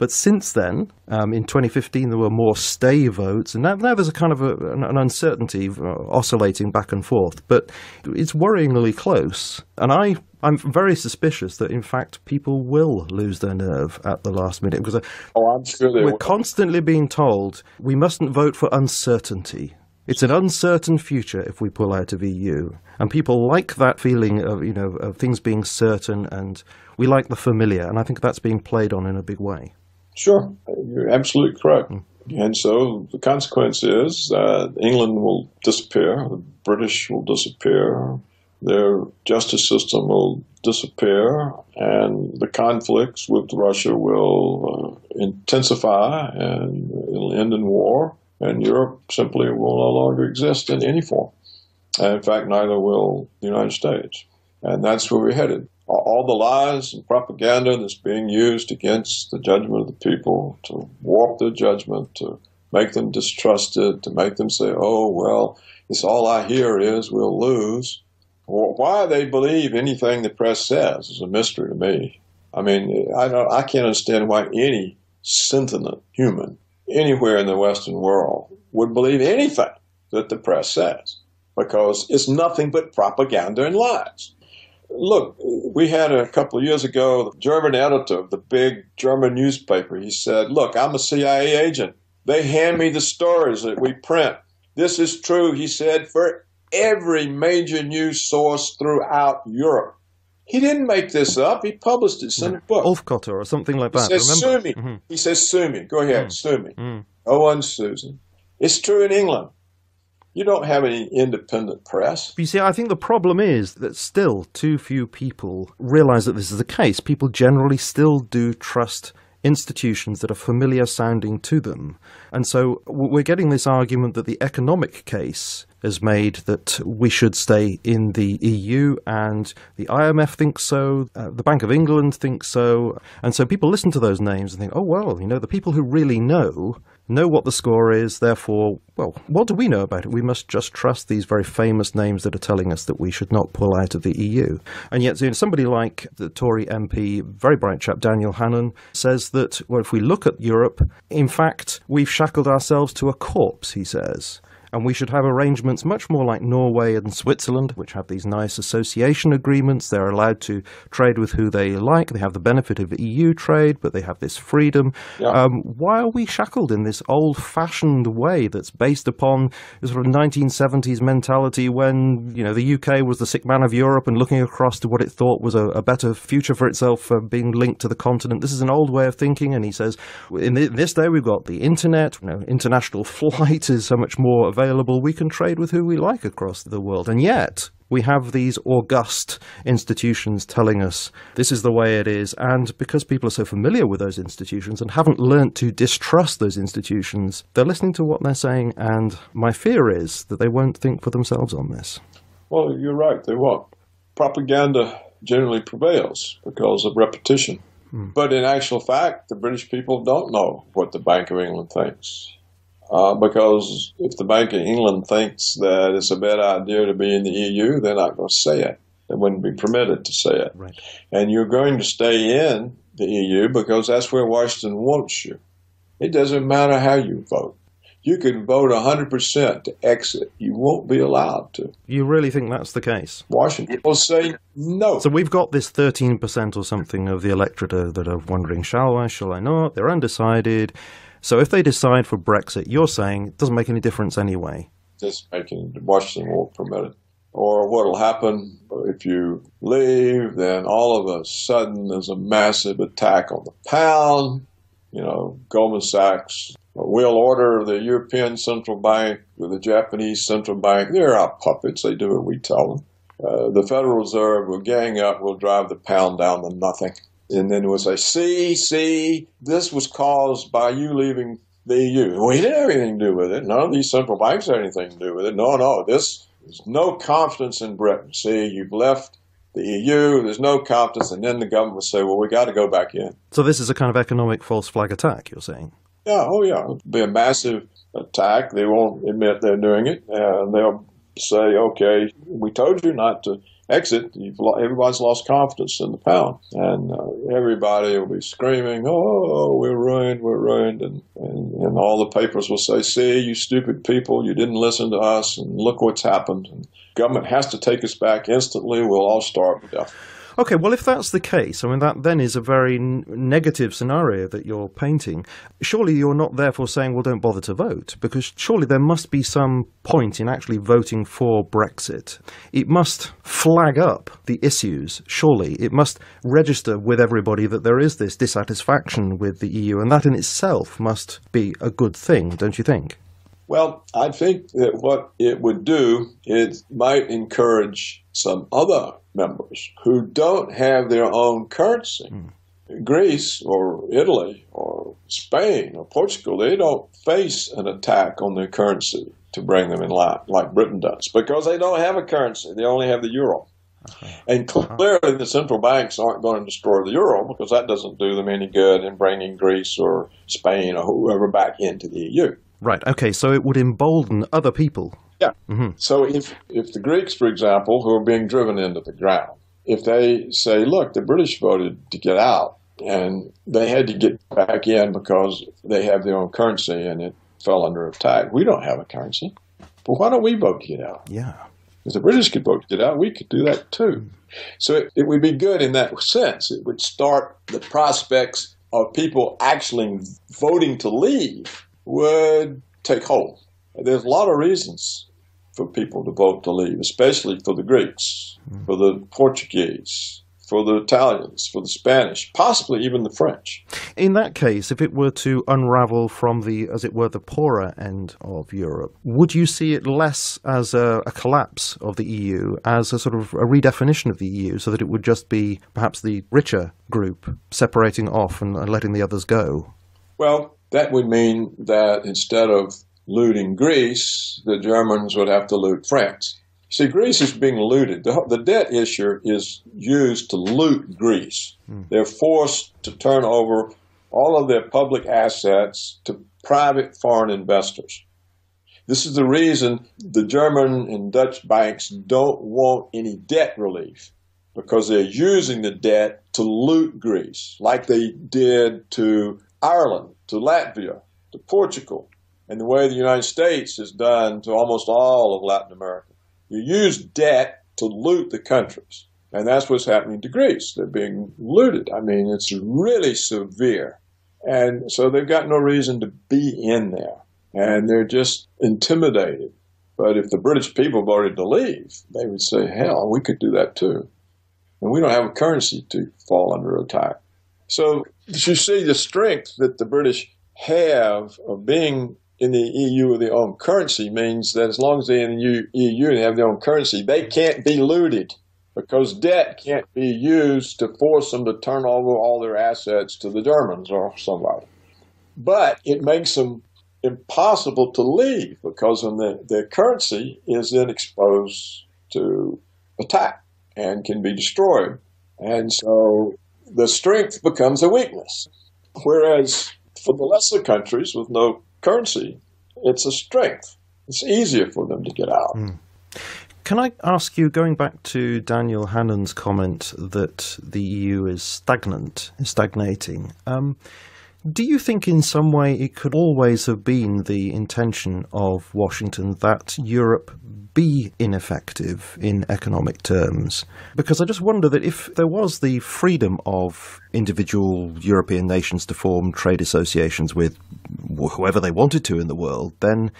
but since then, um, in 2015, there were more stay votes, and now, now there's a kind of a, an, uncertainty uh, oscillating back and forth. But it's worryingly close, and I. I'm very suspicious that, in fact, people will lose their nerve at the last minute because uh, oh, sure we're will. constantly being told we mustn't vote for uncertainty. It's an uncertain future if we pull out of EU, and people like that feeling of you know of things being certain, and we like the familiar, and I think that's being played on in a big way. Sure, you're absolutely correct. Mm. And so the consequence is that England will disappear, the British will disappear, their justice system will disappear, and the conflicts with Russia will uh, intensify and it'll end in war, and Europe simply will no longer exist in any form. And in fact, neither will the United States. And that's where we're headed all the lies and propaganda that's being used against the judgment of the people to warp their judgment, to make them distrusted, to make them say, oh, well, it's all I hear is we'll lose. Why they believe anything the press says is a mystery to me. I mean, I, don't, I can't understand why any sentient human anywhere in the Western world would believe anything that the press says because it's nothing but propaganda and lies. Look, we had a couple of years ago, the German editor of the big German newspaper, he said, Look, I'm a CIA agent. They hand me the stories that we print. This is true, he said, for every major news source throughout Europe. He didn't make this up. He published it. In a book. Ulfkotter or something like that. He says, remember? sue me. Mm-hmm. He says, sue me. Go ahead, mm. sue me. Mm. No one sues him. It's true in England you don't have any independent press. You see, I think the problem is that still too few people realize that this is the case. People generally still do trust institutions that are familiar sounding to them. And so we're getting this argument that the economic case has made that we should stay in the EU, and the IMF thinks so, uh, the Bank of England thinks so. And so people listen to those names and think, oh, well, you know, the people who really know know what the score is. Therefore, well, what do we know about it? We must just trust these very famous names that are telling us that we should not pull out of the EU. And yet, you know, somebody like the Tory MP, very bright chap Daniel Hannan, says that, well, if we look at Europe, in fact, we've shackled ourselves to a corpse, he says and we should have arrangements much more like Norway and Switzerland, which have these nice association agreements. They're allowed to trade with who they like. They have the benefit of EU trade, but they have this freedom. Yeah. Um, why are we shackled in this old-fashioned way that's based upon the sort of 1970s mentality when you know the UK was the sick man of Europe and looking across to what it thought was a, a better future for itself, uh, being linked to the continent? This is an old way of thinking, and he says in this day we've got the internet. You know, international flight is so much more available available, we can trade with who we like across the world. And yet, we have these august institutions telling us this is the way it is. And because people are so familiar with those institutions and haven't learnt to distrust those institutions, they're listening to what they're saying. And my fear is that they won't think for themselves on this. Well, you're right, they won't. Propaganda generally prevails because of repetition. Hmm. But in actual fact, the British people don't know what the Bank of England thinks. Uh, because if the Bank of England thinks that it's a bad idea to be in the EU, they're not going to say it. They wouldn't be permitted to say it. Right. And you're going to stay in the EU because that's where Washington wants you. It doesn't matter how you vote. You can vote 100% to exit. You won't be allowed to. You really think that's the case? Washington will say no. So we've got this 13% or something of the electorate that are wondering, shall I, shall I not? They're undecided. So if they decide for Brexit, you're saying it doesn't make any difference anyway. Just making Washington won't permit it. Or what will happen if you leave, then all of a sudden there's a massive attack on the pound. You know, Goldman Sachs will order the European Central Bank with the Japanese Central Bank. They're our puppets. They do what we tell them. Uh, the Federal Reserve will gang up, will drive the pound down to nothing and then would say, see, see, this was caused by you leaving the EU. We didn't have anything to do with it. None of these central banks had anything to do with it. No, no, this There's no confidence in Britain. See, you've left the EU, there's no confidence, and then the government will say, well, we got to go back in. So this is a kind of economic false flag attack, you're saying? Yeah, oh yeah. It'll be a massive attack. They won't admit they're doing it, and they'll say, okay, we told you not to exit, everybody's lost confidence in the pound, and uh, everybody will be screaming, "Oh, we're ruined, we're ruined," and, and, and all the papers will say, "See, you stupid people, you didn't listen to us, and look what's happened." And government has to take us back instantly. We'll all starve to death. Okay, well, if that's the case, I mean, that then is a very negative scenario that you're painting. Surely you're not therefore saying, well, don't bother to vote, because surely there must be some point in actually voting for Brexit. It must flag up the issues, surely. It must register with everybody that there is this dissatisfaction with the EU, and that in itself must be a good thing, don't you think? Well, I think that what it would do, it might encourage some other members who don't have their own currency. Mm. Greece or Italy or Spain or Portugal, they don't face an attack on their currency to bring them in line like Britain does because they don't have a currency. They only have the euro. Uh-huh. And clearly, the central banks aren't going to destroy the euro because that doesn't do them any good in bringing Greece or Spain or whoever back into the EU. Right. Okay. So it would embolden other people. Yeah. Mm-hmm. So if if the Greeks, for example, who are being driven into the ground, if they say, "Look, the British voted to get out, and they had to get back in because they have their own currency and it fell under attack. We don't have a currency, but why don't we vote to get out?" Yeah. If the British could vote to get out, we could do that too. So it, it would be good in that sense. It would start the prospects of people actually voting to leave would take hold. There's a lot of reasons for people to vote to leave, especially for the Greeks, mm. for the Portuguese, for the Italians, for the Spanish, possibly even the French. In that case, if it were to unravel from the, as it were, the poorer end of Europe, would you see it less as a, a collapse of the EU, as a sort of a redefinition of the EU, so that it would just be perhaps the richer group separating off and letting the others go? Well, that would mean that instead of looting Greece, the Germans would have to loot France. See, Greece is being looted. The, the debt issue is used to loot Greece. Hmm. They're forced to turn over all of their public assets to private foreign investors. This is the reason the German and Dutch banks don't want any debt relief because they're using the debt to loot Greece, like they did to Ireland, to Latvia, to Portugal, and the way the United States has done to almost all of Latin America. You use debt to loot the countries. And that's what's happening to Greece. They're being looted. I mean, it's really severe. And so they've got no reason to be in there. And they're just intimidated. But if the British people voted to leave, they would say, hell, we could do that too. And we don't have a currency to fall under attack. So you see the strength that the British have of being in the EU with their own currency means that as long as they're in the EU and have their own currency, they can't be looted because debt can't be used to force them to turn over all their assets to the Germans or somebody. But it makes them impossible to leave because the, their currency is then exposed to attack and can be destroyed. And so the strength becomes a weakness. Whereas for the lesser countries with no currency, it's a strength. It's easier for them to get out. Mm. Can I ask you, going back to Daniel Hannan's comment that the EU is stagnant, stagnating, um, do you think in some way it could always have been the intention of Washington that Europe be ineffective in economic terms? Because I just wonder that if there was the freedom of individual European nations to form trade associations with whoever they wanted to in the world, then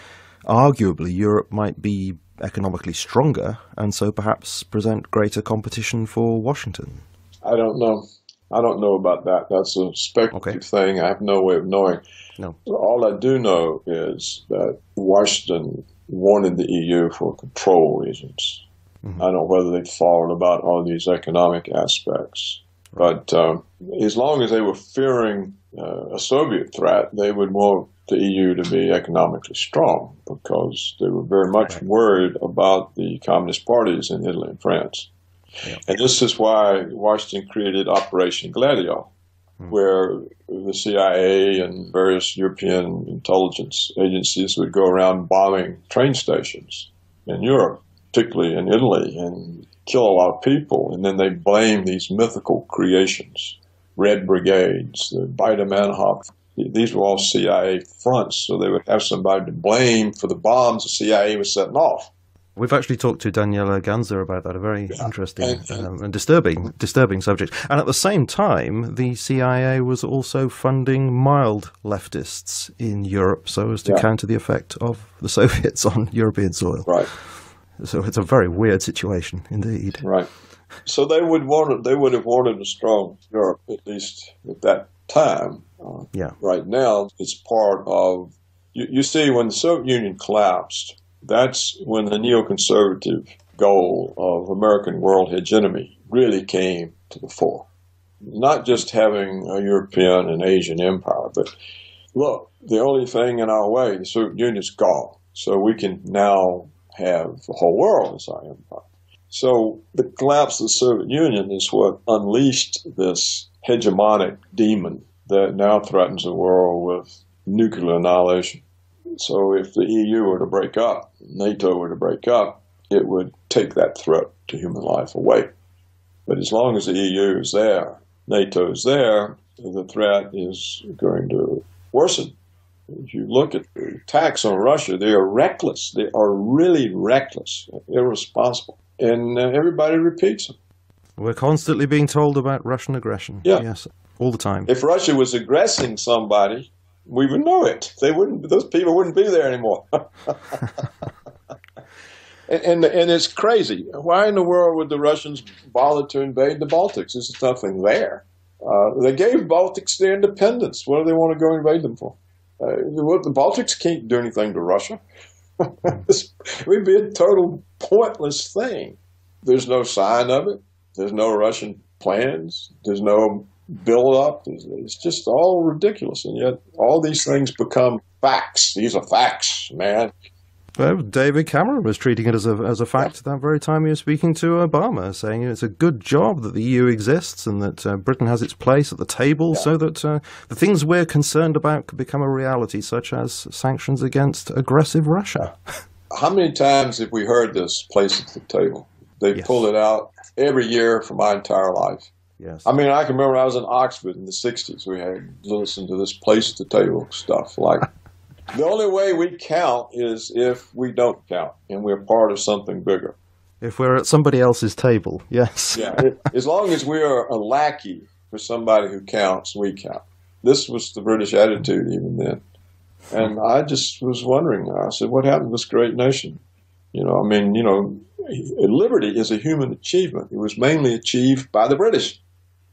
arguably Europe might be economically stronger and so perhaps present greater competition for Washington. I don't know. I don't know about that. That's a speculative okay. thing. I have no way of knowing. No. All I do know is that Washington wanted the EU for control reasons. Mm-hmm. I don't know whether they thought about all these economic aspects. But um, as long as they were fearing uh, a Soviet threat, they would want the EU to be economically strong because they were very much worried about the communist parties in Italy and France. Yeah. And this is why Washington created Operation Gladio, hmm. where the CIA and various European intelligence agencies would go around bombing train stations in Europe, particularly in Italy, and kill a lot of people. And then they blame these mythical creations, Red Brigades, the Baader-Meinhof. These were all CIA fronts, so they would have somebody to blame for the bombs the CIA was setting off. We've actually talked to Daniele Ganser about that, a very yeah. interesting um, and disturbing, disturbing subject. And at the same time, the CIA was also funding mild leftists in Europe so as to yeah. counter the effect of the Soviets on European soil. Right. So it's a very weird situation indeed. Right. So they would want they would have wanted a strong Europe at least at that time. Uh, yeah. Right now, it's part of. You, you see, when the Soviet Union collapsed, that's when the neoconservative goal of American world hegemony really came to the fore. Not just having a European and Asian empire, but look, the only thing in our way, the Soviet Union is gone. So we can now have the whole world as our empire. So the collapse of the Soviet Union is what unleashed this hegemonic demon that now threatens the world with nuclear annihilation. So if the EU were to break up, NATO were to break up, it would take that threat to human life away. But as long as the EU is there, NATO is there, the threat is going to worsen. If you look at the attacks on Russia, they are reckless. They are really reckless, irresponsible. And uh, everybody repeats them. We're constantly being told about Russian aggression. Yeah. Yes, all the time. If Russia was aggressing somebody, we would know it. They wouldn't. Those people wouldn't be there anymore. and, and, and it's crazy. Why in the world would the Russians bother to invade the Baltics? There's nothing there. Uh, they gave Baltics their independence. What do they want to go invade them for? Uh, the Baltics can't do anything to Russia. it would be a total pointless thing. There's no sign of it. There's no Russian plans. There's no build up. It's just all ridiculous. And yet all these things become facts. These are facts, man. Well, David Cameron was treating it as a as a fact yeah. that very time he was speaking to Obama, saying it's a good job that the EU exists and that uh, Britain has its place at the table, yeah. so that uh, the things we're concerned about could become a reality, such as sanctions against aggressive Russia. How many times have we heard this place at the table? They yes. pull it out every year for my entire life. Yes. I mean, I can remember I was in Oxford in the 60s. We had listened to this place at the table stuff. Like, the only way we count is if we don't count and we're part of something bigger. If we're at somebody else's table, yes. yeah. As long as we are a lackey for somebody who counts, we count. This was the British attitude even then. And I just was wondering, I said, what happened to this great nation? You know, I mean, you know, liberty is a human achievement. It was mainly achieved by the British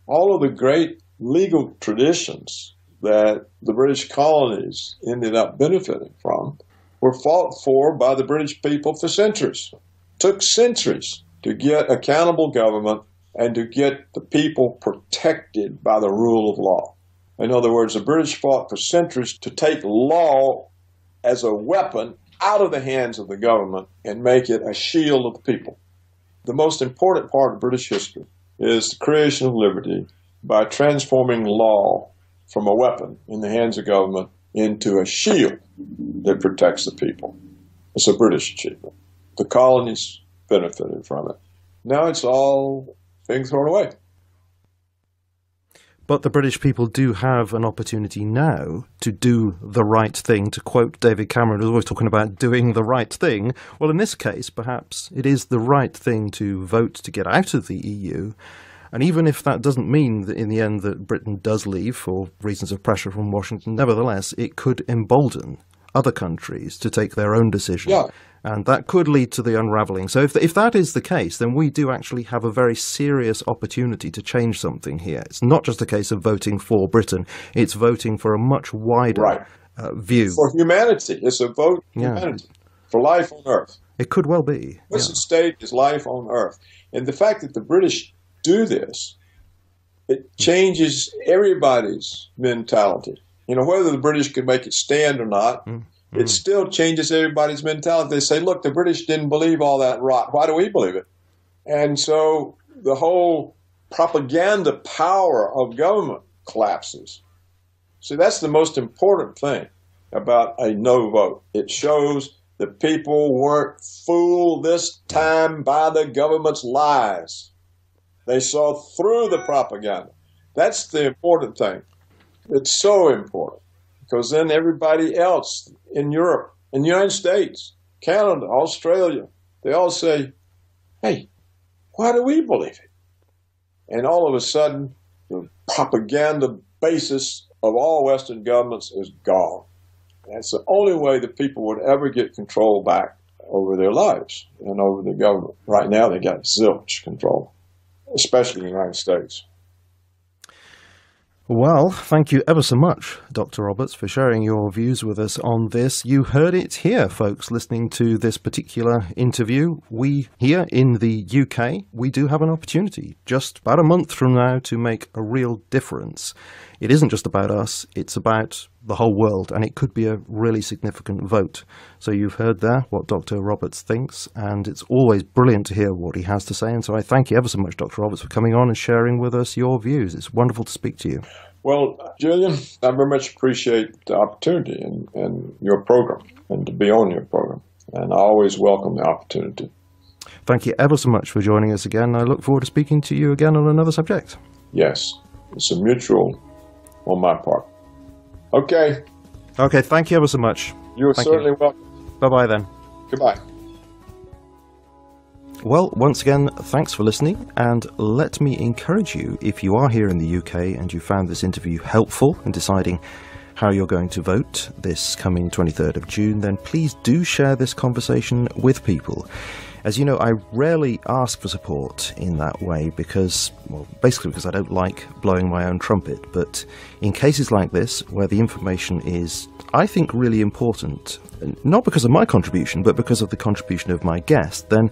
all of the great legal traditions that the British colonies ended up benefiting from were fought for by the British people for centuries. Took centuries to get accountable government and to get the people protected by the rule of law. In other words, the British fought for centuries to take law as a weapon out of the hands of the government and make it a shield of the people. The most important part of British history is the creation of liberty by transforming law from a weapon in the hands of government into a shield that protects the people. It's a British achievement. The colonies benefited from it. Now it's all being thrown away. But the British people do have an opportunity now to do the right thing. To quote David Cameron, who's always talking about doing the right thing. Well, in this case, perhaps it is the right thing to vote to get out of the EU. And even if that doesn't mean that in the end that Britain does leave for reasons of pressure from Washington, nevertheless, it could embolden other countries to take their own decision. Yeah. And that could lead to the unraveling. So, if, if that is the case, then we do actually have a very serious opportunity to change something here. It's not just a case of voting for Britain, it's voting for a much wider right. uh, view. For humanity. It's a vote for yeah. humanity, for life on Earth. It could well be. What's yeah. state is life on Earth. And the fact that the British do this it changes everybody's mentality. You know, whether the British could make it stand or not, mm. it still changes everybody's mentality. They say, look, the British didn't believe all that rot. Why do we believe it? And so the whole propaganda power of government collapses. See, that's the most important thing about a no vote. It shows the people weren't fooled this time by the government's lies. They saw through the propaganda. That's the important thing. It's so important because then everybody else in Europe, in the United States, Canada, Australia, they all say, hey, why do we believe it? And all of a sudden, the propaganda basis of all Western governments is gone. That's the only way that people would ever get control back over their lives and over the government. Right now, they got zilch control, especially in the United States. Well, thank you ever so much, Dr. Roberts, for sharing your views with us on this. You heard it here, folks, listening to this particular interview. We, here in the UK, we do have an opportunity just about a month from now to make a real difference it isn't just about us, it's about the whole world, and it could be a really significant vote. So you've heard there what Dr. Roberts thinks, and it's always brilliant to hear what he has to say. And so I thank you ever so much, Dr. Roberts, for coming on and sharing with us your views. It's wonderful to speak to you. Well, Julian, I very much appreciate the opportunity and, and your program and to be on your program. And I always welcome the opportunity. Thank you ever so much for joining us again. I look forward to speaking to you again on another subject. Yes, it's a mutual on my part. Okay. Okay, thank you ever so much. You're thank certainly you. welcome. Bye bye then. Goodbye. Well, once again, thanks for listening, and let me encourage you if you are here in the UK and you found this interview helpful in deciding how you're going to vote this coming 23rd of June, then please do share this conversation with people. As you know, I rarely ask for support in that way because, well, basically because I don't like blowing my own trumpet. But in cases like this, where the information is, I think, really important, not because of my contribution, but because of the contribution of my guest, then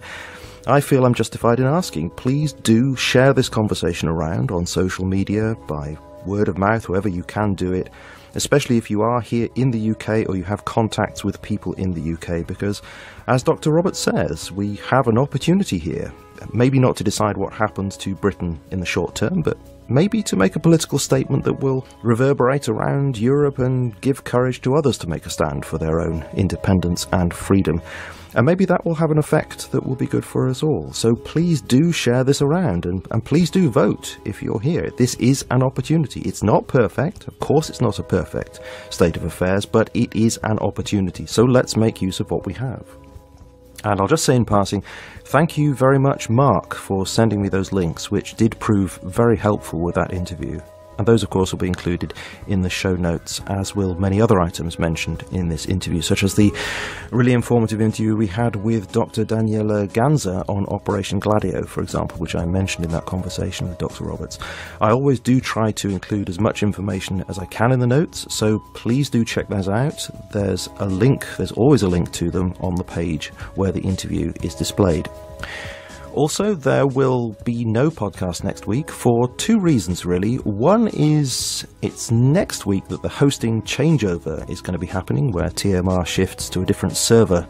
I feel I'm justified in asking. Please do share this conversation around on social media by word of mouth, whoever you can do it especially if you are here in the UK or you have contacts with people in the UK, because as Dr. Robert says, we have an opportunity here. Maybe not to decide what happens to Britain in the short term, but maybe to make a political statement that will reverberate around Europe and give courage to others to make a stand for their own independence and freedom. And maybe that will have an effect that will be good for us all. So please do share this around and, and please do vote if you're here. This is an opportunity. It's not perfect. Of course, it's not a perfect state of affairs, but it is an opportunity. So let's make use of what we have. And I'll just say in passing, thank you very much, Mark, for sending me those links, which did prove very helpful with that interview. And those, of course, will be included in the show notes, as will many other items mentioned in this interview, such as the really informative interview we had with Dr. Daniele Ganser on Operation Gladio, for example, which I mentioned in that conversation with Dr. Roberts. I always do try to include as much information as I can in the notes, so please do check those out. There's a link, there's always a link to them on the page where the interview is displayed. Also, there will be no podcast next week for two reasons, really. One is it's next week that the hosting changeover is going to be happening, where TMR shifts to a different server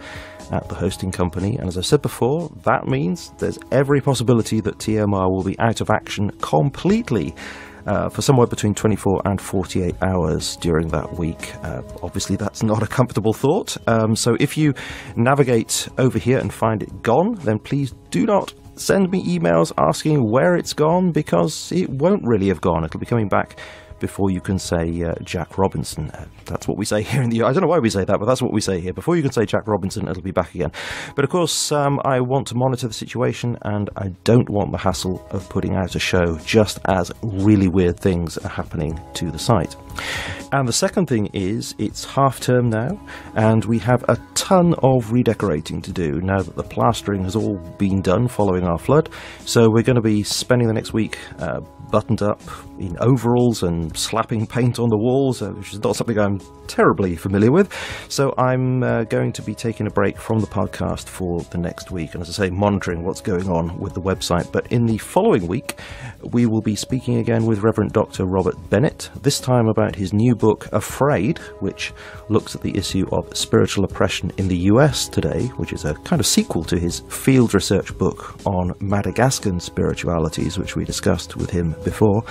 at the hosting company. And as I said before, that means there's every possibility that TMR will be out of action completely. Uh, for somewhere between 24 and 48 hours during that week. Uh, obviously, that's not a comfortable thought. Um, so, if you navigate over here and find it gone, then please do not send me emails asking where it's gone because it won't really have gone. It'll be coming back before you can say uh, Jack Robinson. Uh, that's what we say here in the. I don't know why we say that, but that's what we say here. Before you can say Jack Robinson, it'll be back again. But of course, um, I want to monitor the situation, and I don't want the hassle of putting out a show just as really weird things are happening to the site. And the second thing is, it's half term now, and we have a ton of redecorating to do now that the plastering has all been done following our flood. So we're going to be spending the next week uh, buttoned up in overalls and slapping paint on the walls, uh, which is not something I'm terribly familiar with. So I'm uh, going to be taking a break from the podcast for the next week, and as I say, monitoring what's going on with the website. But in the following week, we will be speaking again with Reverend Dr. Robert Bennett, this time about his new book, Afraid, which looks at the issue of spiritual oppression in the US today, which is a kind of sequel to his field research book on Madagascan spiritualities, which we discussed with him before.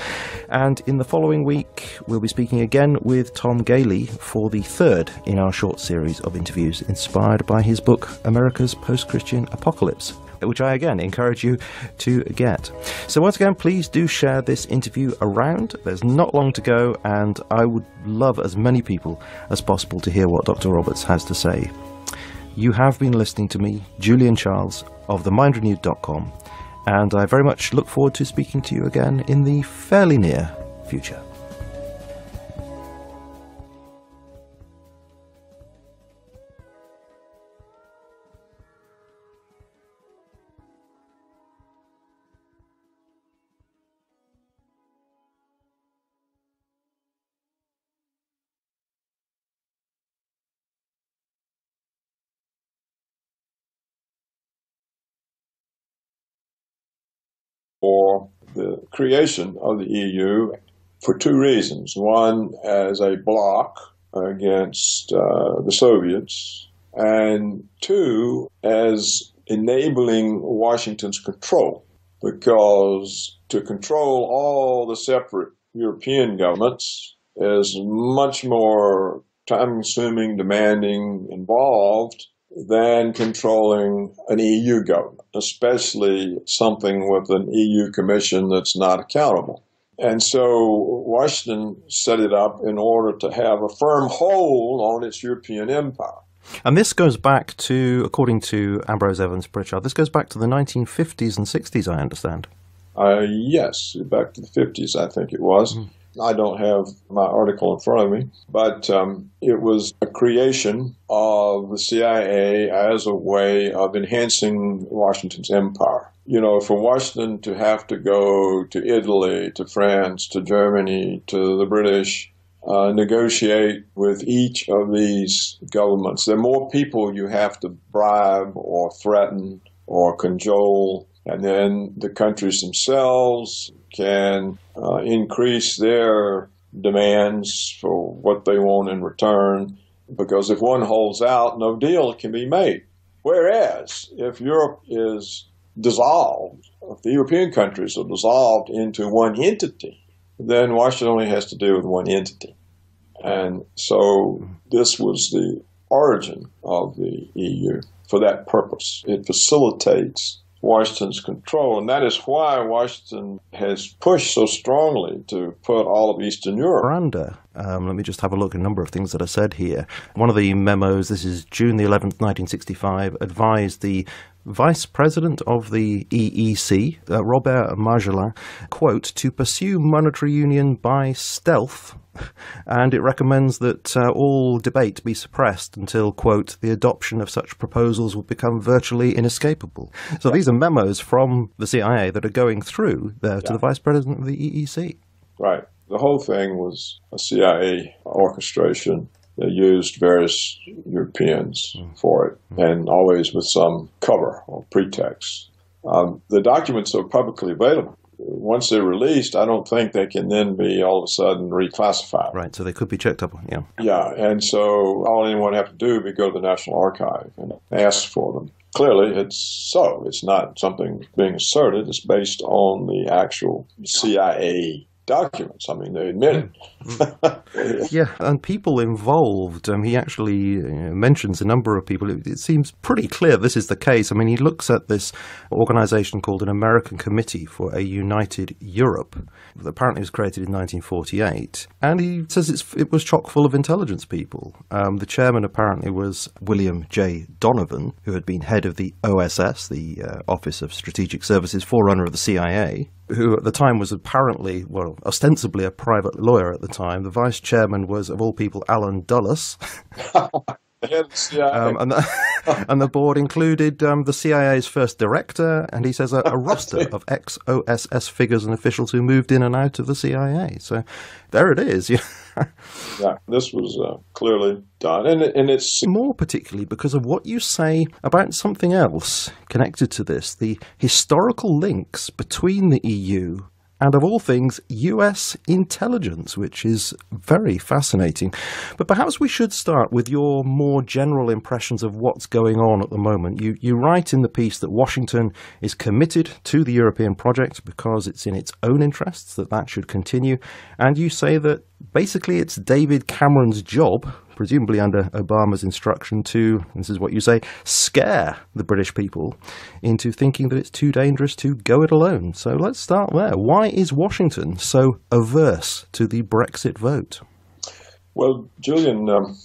And in the following week, we'll be speaking again with Tom Gailey for the third in our short series of interviews inspired by his book, America's Post Christian Apocalypse which I again encourage you to get. So, once again, please do share this interview around. There's not long to go, and I would love as many people as possible to hear what Dr. Roberts has to say. You have been listening to me, Julian Charles of themindrenewed.com, and I very much look forward to speaking to you again in the fairly near future. Creation of the EU for two reasons. One, as a bloc against uh, the Soviets, and two, as enabling Washington's control. Because to control all the separate European governments is much more time consuming, demanding, involved than controlling an EU government, especially something with an EU commission that's not accountable. And so Washington set it up in order to have a firm hold on its European empire. And this goes back to, according to Ambrose Evans Pritchard, this goes back to the 1950s and 60s, I understand. Uh, yes, back to the 50s, I think it was. Mm. I don't have my article in front of me, but um, it was a creation of the CIA as a way of enhancing Washington's empire. You know, for Washington to have to go to Italy, to France, to Germany, to the British, uh, negotiate with each of these governments. Are more people you have to bribe or threaten or cajole, and then the countries themselves can uh, increase their demands for what they want in return because if one holds out, no deal can be made. Whereas if Europe is dissolved, if the European countries are dissolved into one entity, then Washington only has to do with one entity. And so this was the origin of the EU for that purpose. It facilitates Washington's control. And that is why Washington has pushed so strongly to put all of Eastern Europe. Miranda, um, let me just have a look at a number of things that are said here. One of the memos, this is June the 11th, 1965, advised the Vice President of the EEC, uh, Robert Marjolin, quote, to pursue monetary union by stealth, and it recommends that uh, all debate be suppressed until, quote, the adoption of such proposals will become virtually inescapable. So these are memos from the CIA that are going through there to the Vice President of the EEC. Right. The whole thing was a CIA orchestration they used various Europeans mm. for it, mm. and always with some cover or pretext. Um, the documents are publicly available. Once they're released, I don't think they can then be all of a sudden reclassified. Right, so they could be checked up on, yeah. Yeah, and so all anyone have to do is go to the National Archive and ask for them. Clearly, it's so. It's not something being asserted. It's based on the actual CIA documents. I mean, they admit it. Yeah, and people involved. Um, he actually mentions a number of people. It, it, seems pretty clear this is the case. I mean, he looks at this organization called an American Committee for a United Europe that apparently was created in 1948, and he says it was chock full of intelligence people. Um, the chairman apparently was William J. Donovan, who had been head of the OSS, the uh, Office of Strategic Services, forerunner of the CIA who at the time was apparently, well, ostensibly a private lawyer at the time. The vice chairman was, of all people, Allen Dulles. the Um, and, the, and, the, board included um, the CIA's first director, and he says a, a roster of ex OSS figures and officials who moved in and out of the CIA. So there it is. yeah, this was uh, clearly done, and and it's more particularly because of what you say about something else connected to this: the historical links between the EU and of all things, US intelligence, which is very fascinating. But perhaps we should start with your more general impressions of what's going on at the moment. You, you write in the piece that Washington is committed to the European project because it's in its own interests that that should continue. And you say that basically it's David Cameron's job presumably under Obama's instruction to, this is what you say, scare the British people into thinking that it's too dangerous to go it alone. So let's start there. Why is Washington so averse to the Brexit vote? Well, Julian, um,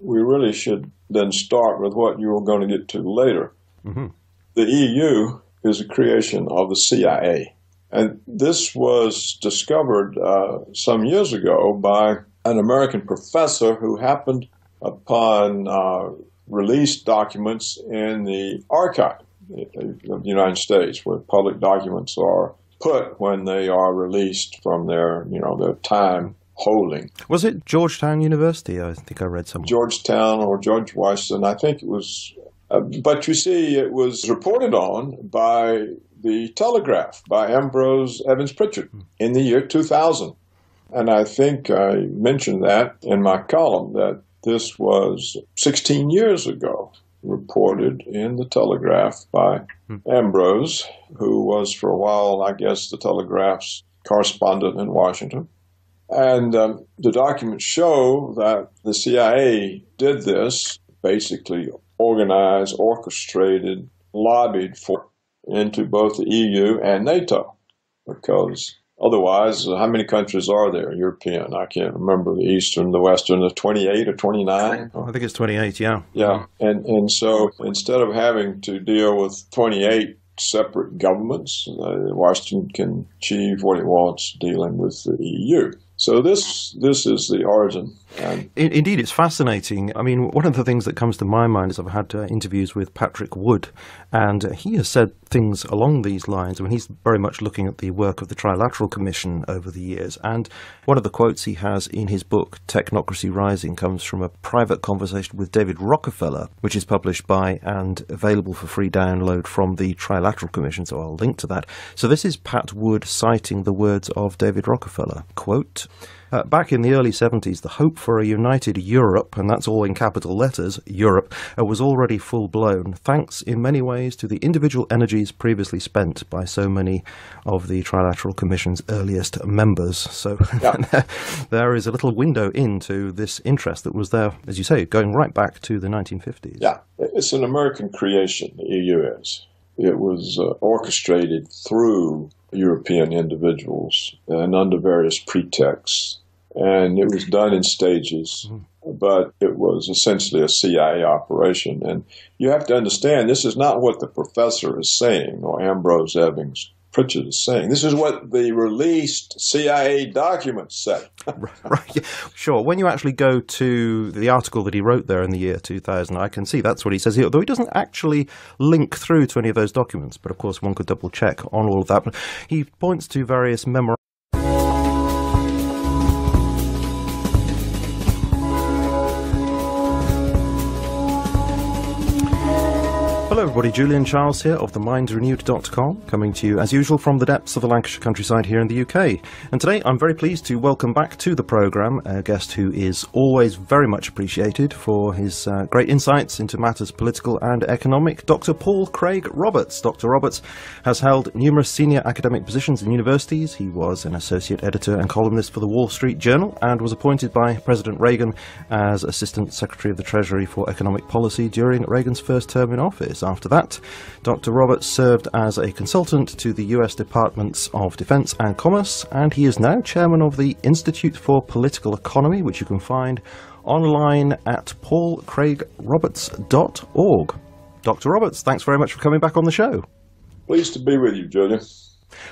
we really should then start with what you were going to get to later. Mm-hmm. The EU is a creation of the CIA. And this was discovered uh, some years ago by an American professor who happened upon uh, released documents in the archive of the United States, where public documents are put when they are released from their, you know, their time holding. Was it Georgetown University? I think I read somewhere. Georgetown or George Washington. I think it was. Uh, but you see, it was reported on by the Telegraph by Ambrose Evans Pritchard in the year 2000. And I think I mentioned that in my column that this was 16 years ago, reported in the Telegraph by hmm. Ambrose, who was for a while, I guess, the Telegraph's correspondent in Washington. And um, the documents show that the CIA did this, basically organized, orchestrated, lobbied for into both the EU and NATO because Otherwise, uh, how many countries are there European? I can't remember the Eastern, the Western, the 28 or 29? I think it's 28, yeah. Yeah. And, and so instead of having to deal with 28 separate governments, uh, Washington can achieve what it wants dealing with the EU. So this this is the origin. And Indeed, it's fascinating. I mean, one of the things that comes to my mind is I've had uh, interviews with Patrick Wood, and uh, he has said things along these lines. I mean, he's very much looking at the work of the Trilateral Commission over the years. And one of the quotes he has in his book, Technocracy Rising, comes from a private conversation with David Rockefeller, which is published by and available for free download from the Trilateral Commission. So I'll link to that. So this is Pat Wood citing the words of David Rockefeller. Quote, uh, back in the early 70s, the hope for a united Europe, and that's all in capital letters, Europe, uh, was already full blown, thanks in many ways to the individual energies previously spent by so many of the Trilateral Commission's earliest members. So yeah. there is a little window into this interest that was there, as you say, going right back to the 1950s. Yeah, it's an American creation, the EU is. It was uh, orchestrated through European individuals and under various pretexts. And it was done in stages, mm-hmm. but it was essentially a CIA operation. And you have to understand this is not what the professor is saying or Ambrose Evans Pritchard is saying. This is what the released CIA documents say. right, yeah. Sure. When you actually go to the article that he wrote there in the year 2000, I can see that's what he says here, although he doesn't actually link through to any of those documents. But of course, one could double check on all of that. But he points to various memoranda everybody. Julian Charles here of themindrenewed.com, coming to you as usual from the depths of the Lancashire countryside here in the UK. And today I'm very pleased to welcome back to the programme a guest who is always very much appreciated for his uh, great insights into matters political and economic, Dr. Paul Craig Roberts. Dr. Roberts has held numerous senior academic positions in universities. He was an associate editor and columnist for the Wall Street Journal and was appointed by President Reagan as Assistant Secretary of the Treasury for Economic Policy during Reagan's first term in office. After that, Dr. Roberts served as a consultant to the US Departments of Defense and Commerce, and he is now chairman of the Institute for Political Economy, which you can find online at paulcraigroberts.org. Dr. Roberts, thanks very much for coming back on the show. Pleased to be with you, Julian.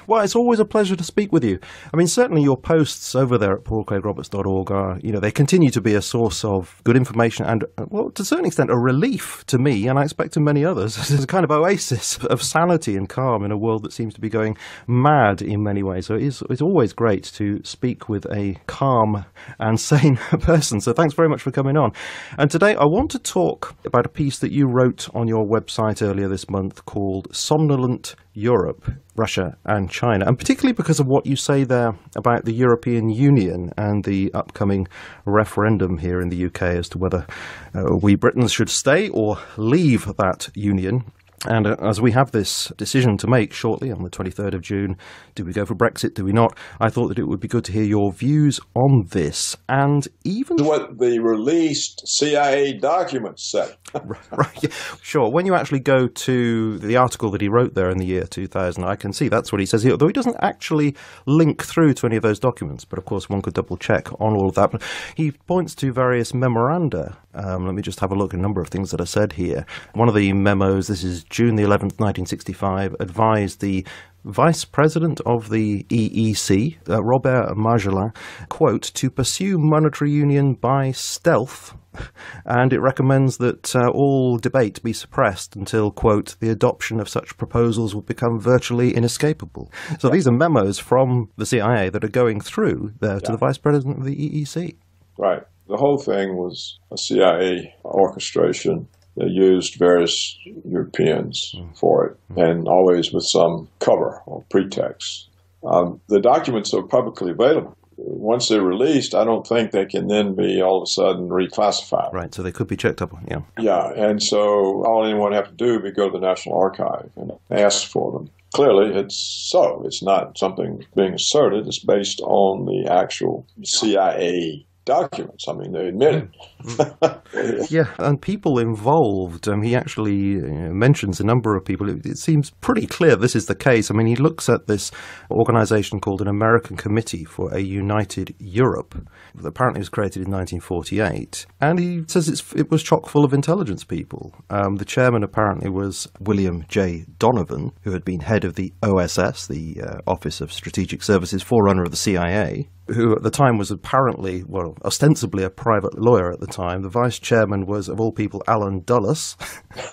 Well, it's always a pleasure to speak with you. I mean, certainly your posts over there at paulcraigroberts.org are, you know, they continue to be a source of good information and, uh, well, to a certain extent, a relief to me, and I expect to many others. It's a kind of oasis of sanity and calm in a world that seems to be going mad in many ways. So it is, it's always great to speak with a calm and sane person. So thanks very much for coming on. And today I want to talk about a piece that you wrote on your website earlier this month called Somnolent Europe, Russia, and China, and particularly because of what you say there about the European Union and the upcoming referendum here in the UK as to whether uh, we Britons should stay or leave that union. And uh, as we have this decision to make shortly on the 23rd of June, do we go for Brexit? Do we not? I thought that it would be good to hear your views on this. And even. What the released CIA documents say. right, yeah, sure. When you actually go to the article that he wrote there in the year 2000, I can see that's what he says here, although he doesn't actually link through to any of those documents. But of course, one could double check on all of that. But he points to various memoranda. Um, let me just have a look at a number of things that are said here. One of the memos, this is June the 11th, 1965, advised the Vice President of the EEC, uh, Robert Marjolin, quote, to pursue monetary union by stealth, and it recommends that uh, all debate be suppressed until, quote, the adoption of such proposals would become virtually inescapable. So these are memos from the CIA that are going through there to the Vice President of the EEC. Right. The whole thing was a CIA orchestration used various Europeans mm. for it, mm. and always with some cover or pretext. Um, the documents are publicly available. Once they're released, I don't think they can then be all of a sudden reclassified. Right, so they could be checked up on, yeah. Yeah, and so all anyone have to do is go to the National Archive and ask for them. Clearly, it's so. It's not something being asserted. It's based on the actual CIA documents. I mean, they admit it. Yeah, and people involved. Um, he actually mentions a number of people. It, it, seems pretty clear this is the case. I mean, he looks at this organization called an American Committee for a United Europe that apparently was created in 1948, and he says it was chock full of intelligence people. Um, the chairman apparently was William J. Donovan, who had been head of the OSS, the uh, Office of Strategic Services, forerunner of the CIA who at the time was apparently, well, ostensibly a private lawyer at the time. The vice chairman was, of all people, Allen Dulles.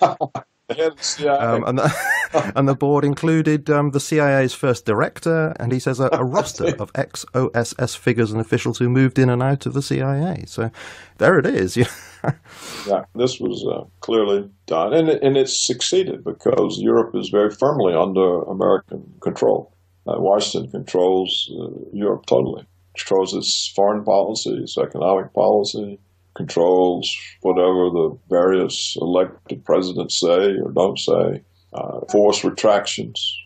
um, and, the, and the board included um, the CIA's first director, and he says a, a roster of ex OSS figures and officials who moved in and out of the CIA. So there it is. yeah, this was uh, clearly done, and it, and it's succeeded because Europe is very firmly under American control. Uh, Washington controls uh, Europe totally controls its foreign policy, its economic policy, controls whatever the various elected presidents say or don't say, uh, force retractions.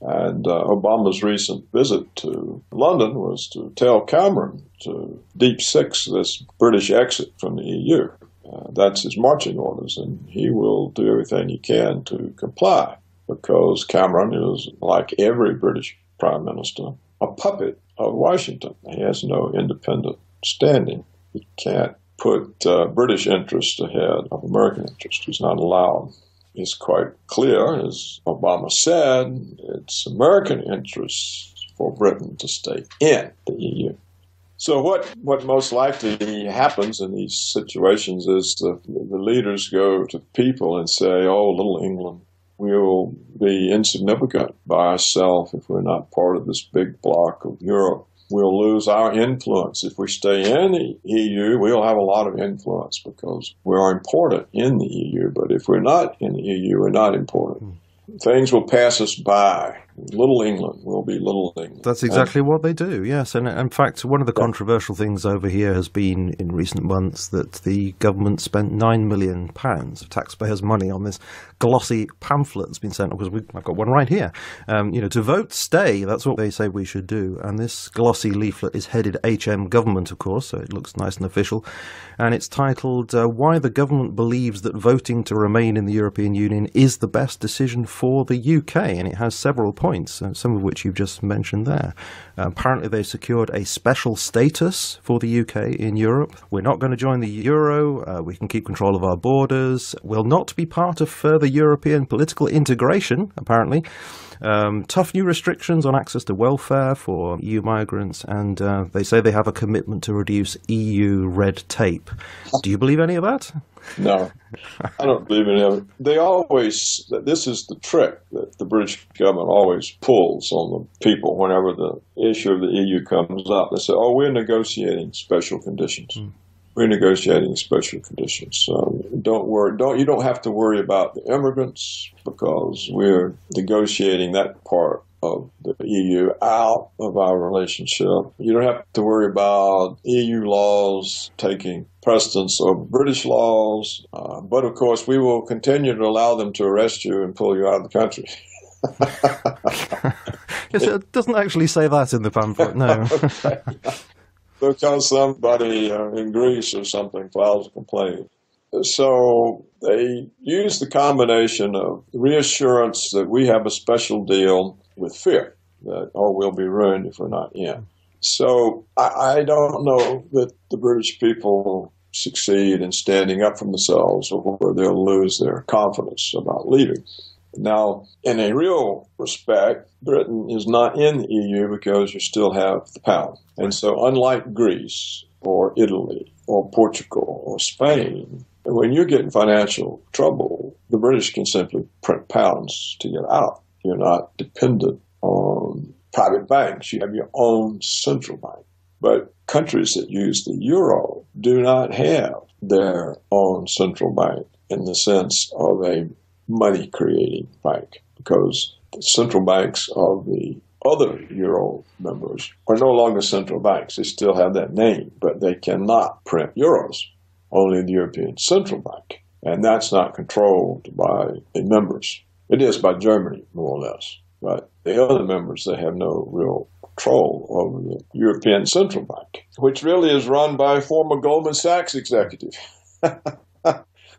And uh, Obama's recent visit to London was to tell Cameron to deep six this British exit from the EU. Uh, that's his marching orders, and he will do everything he can to comply because Cameron is, like every British prime minister, a puppet of Washington. He has no independent standing. He can't put uh, British interests ahead of American interests. He's not allowed. It's quite clear, as Obama said, it's American interests for Britain to stay in the EU. So what, what most likely happens in these situations is the, the leaders go to people and say, oh, little England, we'll be insignificant by ourselves if we're not part of this big block of Europe. We'll lose our influence. If we stay in the EU, we'll have a lot of influence because we are important in the EU. But if we're not in the EU, we're not important. Hmm. Things will pass us by little England will be little England. That's exactly and, what they do, yes. And in fact, one of the yeah. controversial things over here has been in recent months that the government spent £9 million of taxpayers' money on this glossy pamphlet that's been sent, because we, I've got one right here. Um, you know, to vote stay, that's what they say we should do. And this glossy leaflet is headed HM Government, of course, so it looks nice and official. And it's titled uh, Why the Government Believes That Voting to Remain in the European Union is the Best Decision for the UK. And it has several points points, uh, some of which you've just mentioned there. Apparently, they secured a special status for the UK in Europe. We're not going to join the euro. Uh, we can keep control of our borders. We'll not be part of further European political integration, apparently. Um, tough new restrictions on access to welfare for EU migrants, and uh, they say they have a commitment to reduce EU red tape. Do you believe any of that? No, I don't believe any of it. They always, this is the trick that the British government always pulls on the people whenever the issue of the EU comes up. They say, oh, we're negotiating special conditions. Mm we're negotiating special conditions. So don't worry. Don't you don't have to worry about the immigrants because we're negotiating that part of the EU out of our relationship. You don't have to worry about EU laws taking precedence over British laws. Uh, but of course, we will continue to allow them to arrest you and pull you out of the country. yes, it doesn't actually say that in the pamphlet, no. because somebody uh, in Greece or something files a complaint. So they use the combination of reassurance that we have a special deal with fear that, oh, we'll be ruined if we're not in. So I, I don't know that the British people succeed in standing up for themselves or they'll lose their confidence about leaving. Now, in a real respect, Britain is not in the EU because you still have the pound. And so, unlike Greece or Italy or Portugal or Spain, when you get in financial trouble, the British can simply print pounds to get out. You're not dependent on private banks. You have your own central bank. But countries that use the euro do not have their own central bank in the sense of a money creating bank because the central banks of the other euro members are no longer central banks. They still have that name, but they cannot print euros. Only the European Central Bank. And that's not controlled by the members. It is by Germany, more or less. But the other members, they have no real control over the European Central Bank, which really is run by a former Goldman Sachs executive.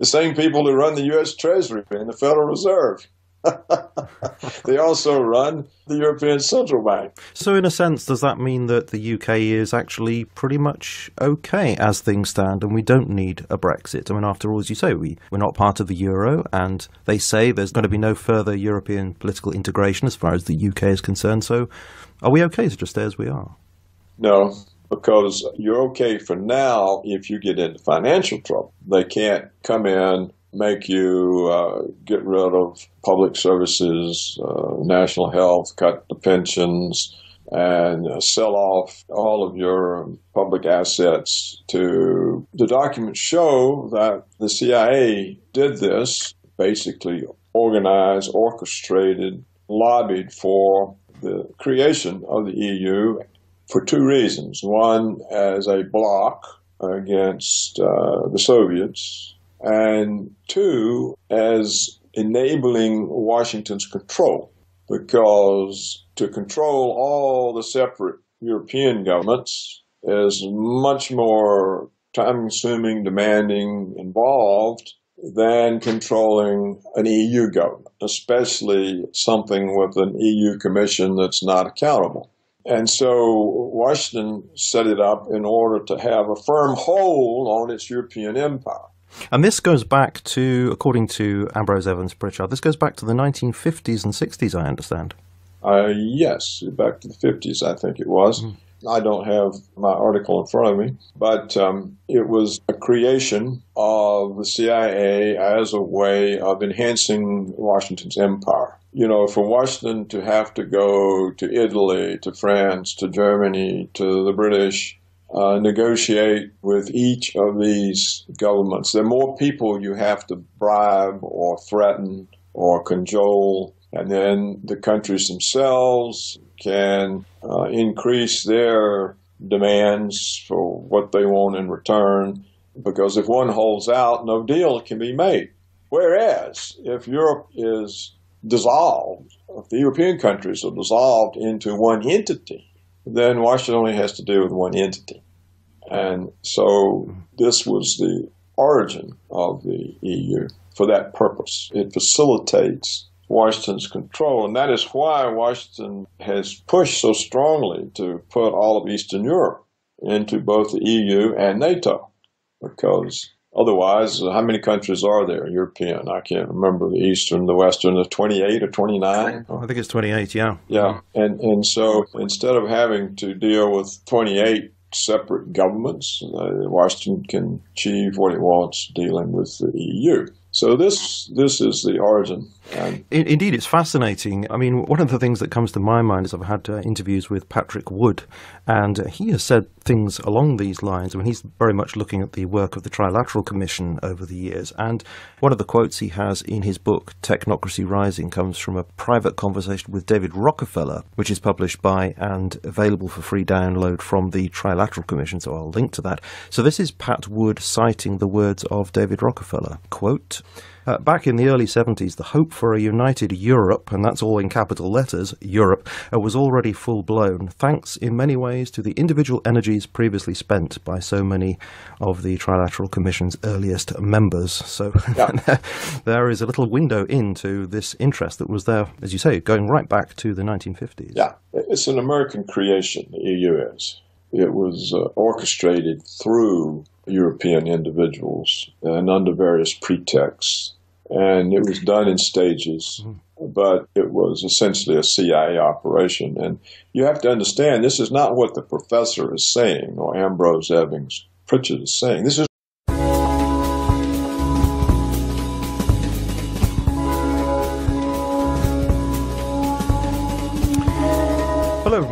the same people who run the U.S. Treasury and the Federal Reserve. they also run the European Central Bank. So, in a sense, does that mean that the UK is actually pretty much okay as things stand and we don't need a Brexit? I mean, after all, as you say, we, we're not part of the euro and they say there's going to be no further European political integration as far as the UK is concerned. So, are we okay to just stay as we are? No, because you're okay for now if you get into financial trouble. They can't come in, make you uh, get rid of public services, uh, national health, cut the pensions, and uh, sell off all of your public assets to the documents show that the CIA did this, basically organized, orchestrated, lobbied for the creation of the EU for two reasons. One, as a bloc against uh, the Soviets, and two, as enabling Washington's control. Because to control all the separate European governments is much more time consuming, demanding, involved than controlling an EU government, especially something with an EU commission that's not accountable. And so Washington set it up in order to have a firm hold on its European empire. And this goes back to, according to Ambrose Evans Pritchard, this goes back to the 1950s and 60s, I understand. Uh, yes, back to the 50s, I think it was. Mm. I don't have my article in front of me, but um, it was a creation of the CIA as a way of enhancing Washington's empire. You know, for Washington to have to go to Italy, to France, to Germany, to the British, uh, negotiate with each of these governments. Are more people you have to bribe or threaten or cajole, and then the countries themselves can uh, increase their demands for what they want in return. Because if one holds out, no deal can be made. Whereas if Europe is dissolved, if the European countries are dissolved into one entity, then Washington only has to do with one entity. And so this was the origin of the EU for that purpose. It facilitates Washington's control. And that is why Washington has pushed so strongly to put all of Eastern Europe into both the EU and NATO. Because otherwise, how many countries are there, European? I can't remember the Eastern, the Western, the 28 or 29? I think it's 28, yeah. Yeah. And, and so instead of having to deal with 28 separate governments, uh, Washington can achieve what it wants dealing with the EU. So this this is the origin. And Indeed, it's fascinating. I mean, one of the things that comes to my mind is I've had uh, interviews with Patrick Wood, and uh, he has said things along these lines. I mean, he's very much looking at the work of the Trilateral Commission over the years. And one of the quotes he has in his book, Technocracy Rising, comes from a private conversation with David Rockefeller, which is published by and available for free download from the Trilateral Commission. So I'll link to that. So this is Pat Wood citing the words of David Rockefeller. Quote, uh, back in the early 70s, the hope for a united Europe, and that's all in capital letters, Europe, uh, was already full blown, thanks in many ways to the individual energies previously spent by so many of the Trilateral Commission's earliest members. So yeah. there is a little window into this interest that was there, as you say, going right back to the 1950s. Yeah, it's an American creation, the EU is. It was uh, orchestrated through European individuals and under various pretexts. And it was done in stages, mm-hmm. but it was essentially a CIA operation. And you have to understand this is not what the professor is saying or Ambrose Evans Pritchard is saying. This is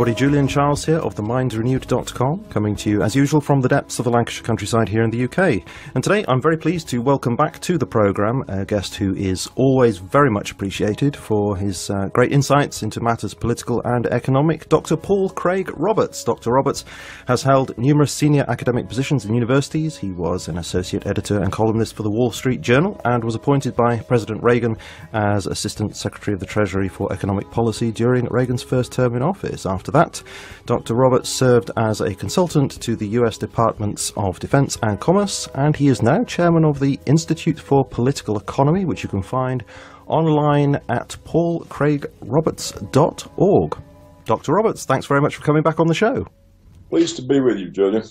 everybody. Julian Charles here of themindrenewed.com, coming to you as usual from the depths of the Lancashire countryside here in the UK. And today I'm very pleased to welcome back to the programme a guest who is always very much appreciated for his uh, great insights into matters political and economic, Dr. Paul Craig Roberts. Dr. Roberts has held numerous senior academic positions in universities. He was an associate editor and columnist for the Wall Street Journal and was appointed by President Reagan as Assistant Secretary of the Treasury for Economic Policy during Reagan's first term in office. After that, Dr. Roberts served as a consultant to the US Departments of Defense and Commerce, and he is now chairman of the Institute for Political Economy, which you can find online at paulcraigroberts.org. Dr. Roberts, thanks very much for coming back on the show. Pleased to be with you, Julian.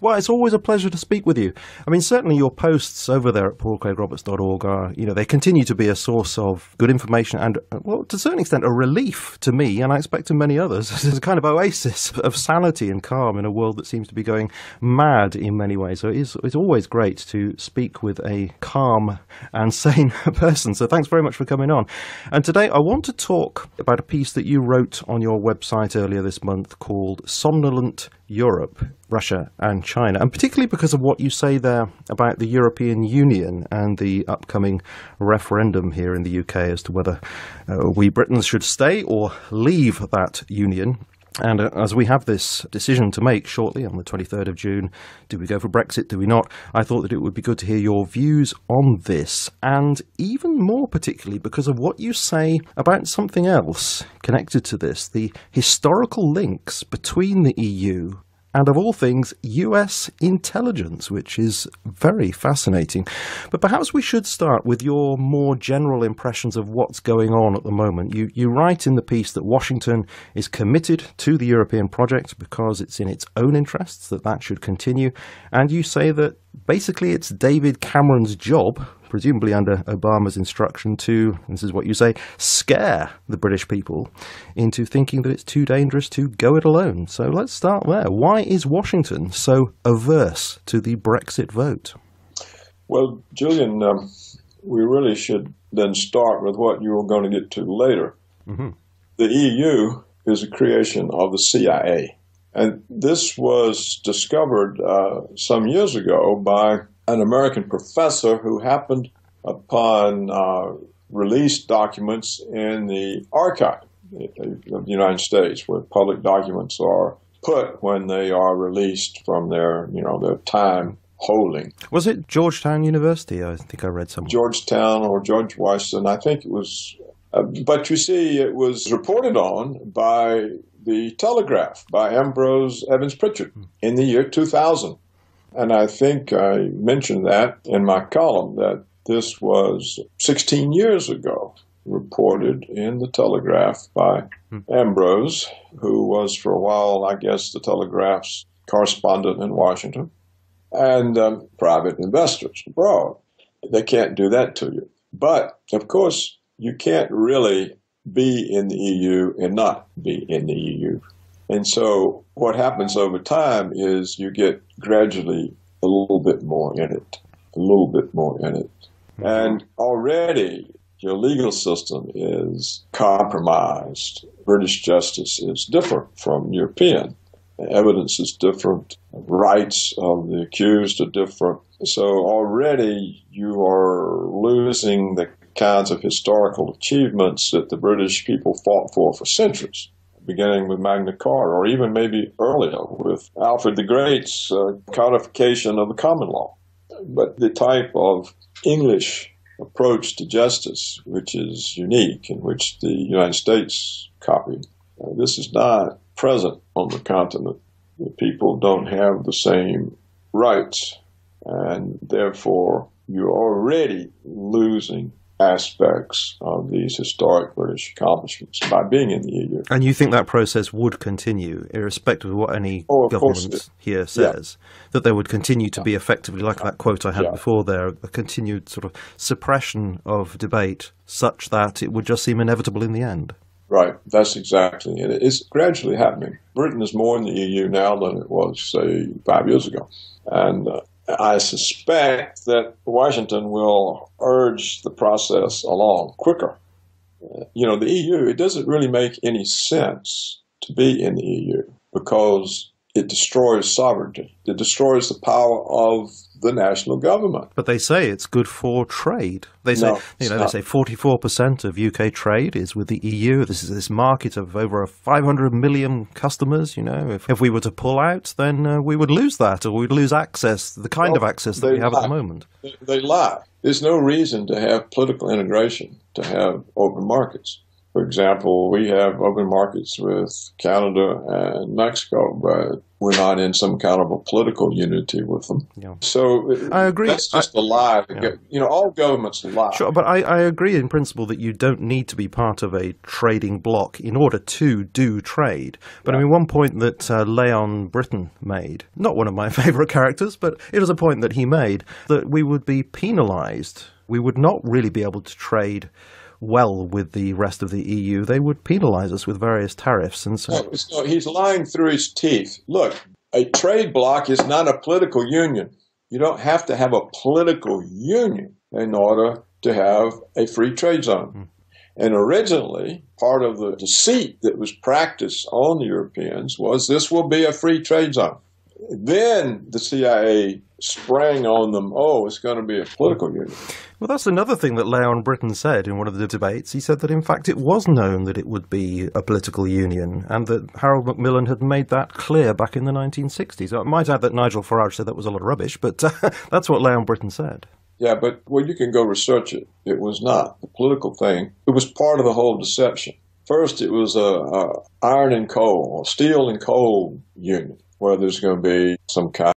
Well, it's always a pleasure to speak with you. I mean, certainly your posts over there at paulcraigroberts.org are, you know, they continue to be a source of good information and, uh, well, to a certain extent, a relief to me, and I expect to many others. It's a kind of oasis of sanity and calm in a world that seems to be going mad in many ways. So it is, it's always great to speak with a calm and sane person. So thanks very much for coming on. And today I want to talk about a piece that you wrote on your website earlier this month called Somnolent Europe, Russia, and China, and particularly because of what you say there about the European Union and the upcoming referendum here in the UK as to whether uh, we Britons should stay or leave that union. And uh, as we have this decision to make shortly on the 23rd of June, do we go for Brexit? Do we not? I thought that it would be good to hear your views on this, and even more particularly because of what you say about something else connected to this the historical links between the EU and of all things, US intelligence, which is very fascinating. But perhaps we should start with your more general impressions of what's going on at the moment. You, you write in the piece that Washington is committed to the European project because it's in its own interests that that should continue, and you say that basically it's David Cameron's job presumably under Obama's instruction to, this is what you say, scare the British people into thinking that it's too dangerous to go it alone. So let's start there. Why is Washington so averse to the Brexit vote? Well, Julian, um, we really should then start with what you were going to get to later. Mm-hmm. The EU is a creation of the CIA. And this was discovered uh, some years ago by an American professor who happened upon uh, released documents in the archive of the United States, where public documents are put when they are released from their, you know, their time holding. Was it Georgetown University? I think I read somewhere. Georgetown or George Washington. I think it was. Uh, but you see, it was reported on by the Telegraph by Ambrose Evans Pritchard in the year 2000. And I think I mentioned that in my column that this was 16 years ago reported in the Telegraph by hmm. Ambrose, who was for a while, I guess, the Telegraph's correspondent in Washington, and um, private investors abroad. They can't do that to you. But, of course, you can't really be in the EU and not be in the EU. And so what happens over time is you get gradually a little bit more in it, a little bit more in it. Mm-hmm. And already your legal system is compromised. British justice is different from European. The evidence is different. Rights of the accused are different. So already you are losing the kinds of historical achievements that the British people fought for for centuries, beginning with Magna Carta, or even maybe earlier with Alfred the Great's uh, codification of the common law. But the type of English approach to justice, which is unique and which the United States copied, uh, this is not present on the continent. The people don't have the same rights, and therefore you're already losing aspects of these historic British accomplishments by being in the EU. And you think that process would continue, irrespective of what any oh, government here says, yeah. that there would continue to be effectively, like that quote I had yeah. before there, a continued sort of suppression of debate such that it would just seem inevitable in the end? Right, that's exactly it. It's gradually happening. Britain is more in the EU now than it was, say, five years ago. And uh, I suspect that Washington will urge the process along quicker. You know, the EU, it doesn't really make any sense to be in the EU because it destroys sovereignty. It destroys the power of the national government. But they say it's good for trade. They say no, you know they say 44% of UK trade is with the EU. This is this market of over 500 million customers. You know, if, if we were to pull out, then uh, we would lose that, or we'd lose access, the kind well, of access that we have lie. at the moment. They, they lie. There's no reason to have political integration to have open markets. For example, we have open markets with Canada and Mexico, but we're not in some kind of a political unity with them. Yeah. So I agree. That's just I, a lie. Yeah. You know, all governments lie. Sure, but I, I agree in principle that you don't need to be part of a trading bloc in order to do trade. But yeah. I mean, one point that uh, Leon Brittan made, not one of my favorite characters, but it was a point that he made that we would be penalized. We would not really be able to trade well with the rest of the EU, they would penalise us with various tariffs. And so, no, so he's lying through his teeth. Look, a trade bloc is not a political union. You don't have to have a political union in order to have a free trade zone. Mm. And originally, part of the deceit that was practiced on the Europeans was this will be a free trade zone. Then the CIA sprang on them, oh, it's going to be a political union. Well, that's another thing that Leon Brittan said in one of the debates. He said that, in fact, it was known that it would be a political union, and that Harold Macmillan had made that clear back in the 1960s. I might add that Nigel Farage said that was a lot of rubbish, but uh, that's what Leon Brittan said. Yeah, but well, you can go research it. It was not a political thing. It was part of the whole deception. First, it was a, a iron and coal, or steel and coal union, where there's going to be some kind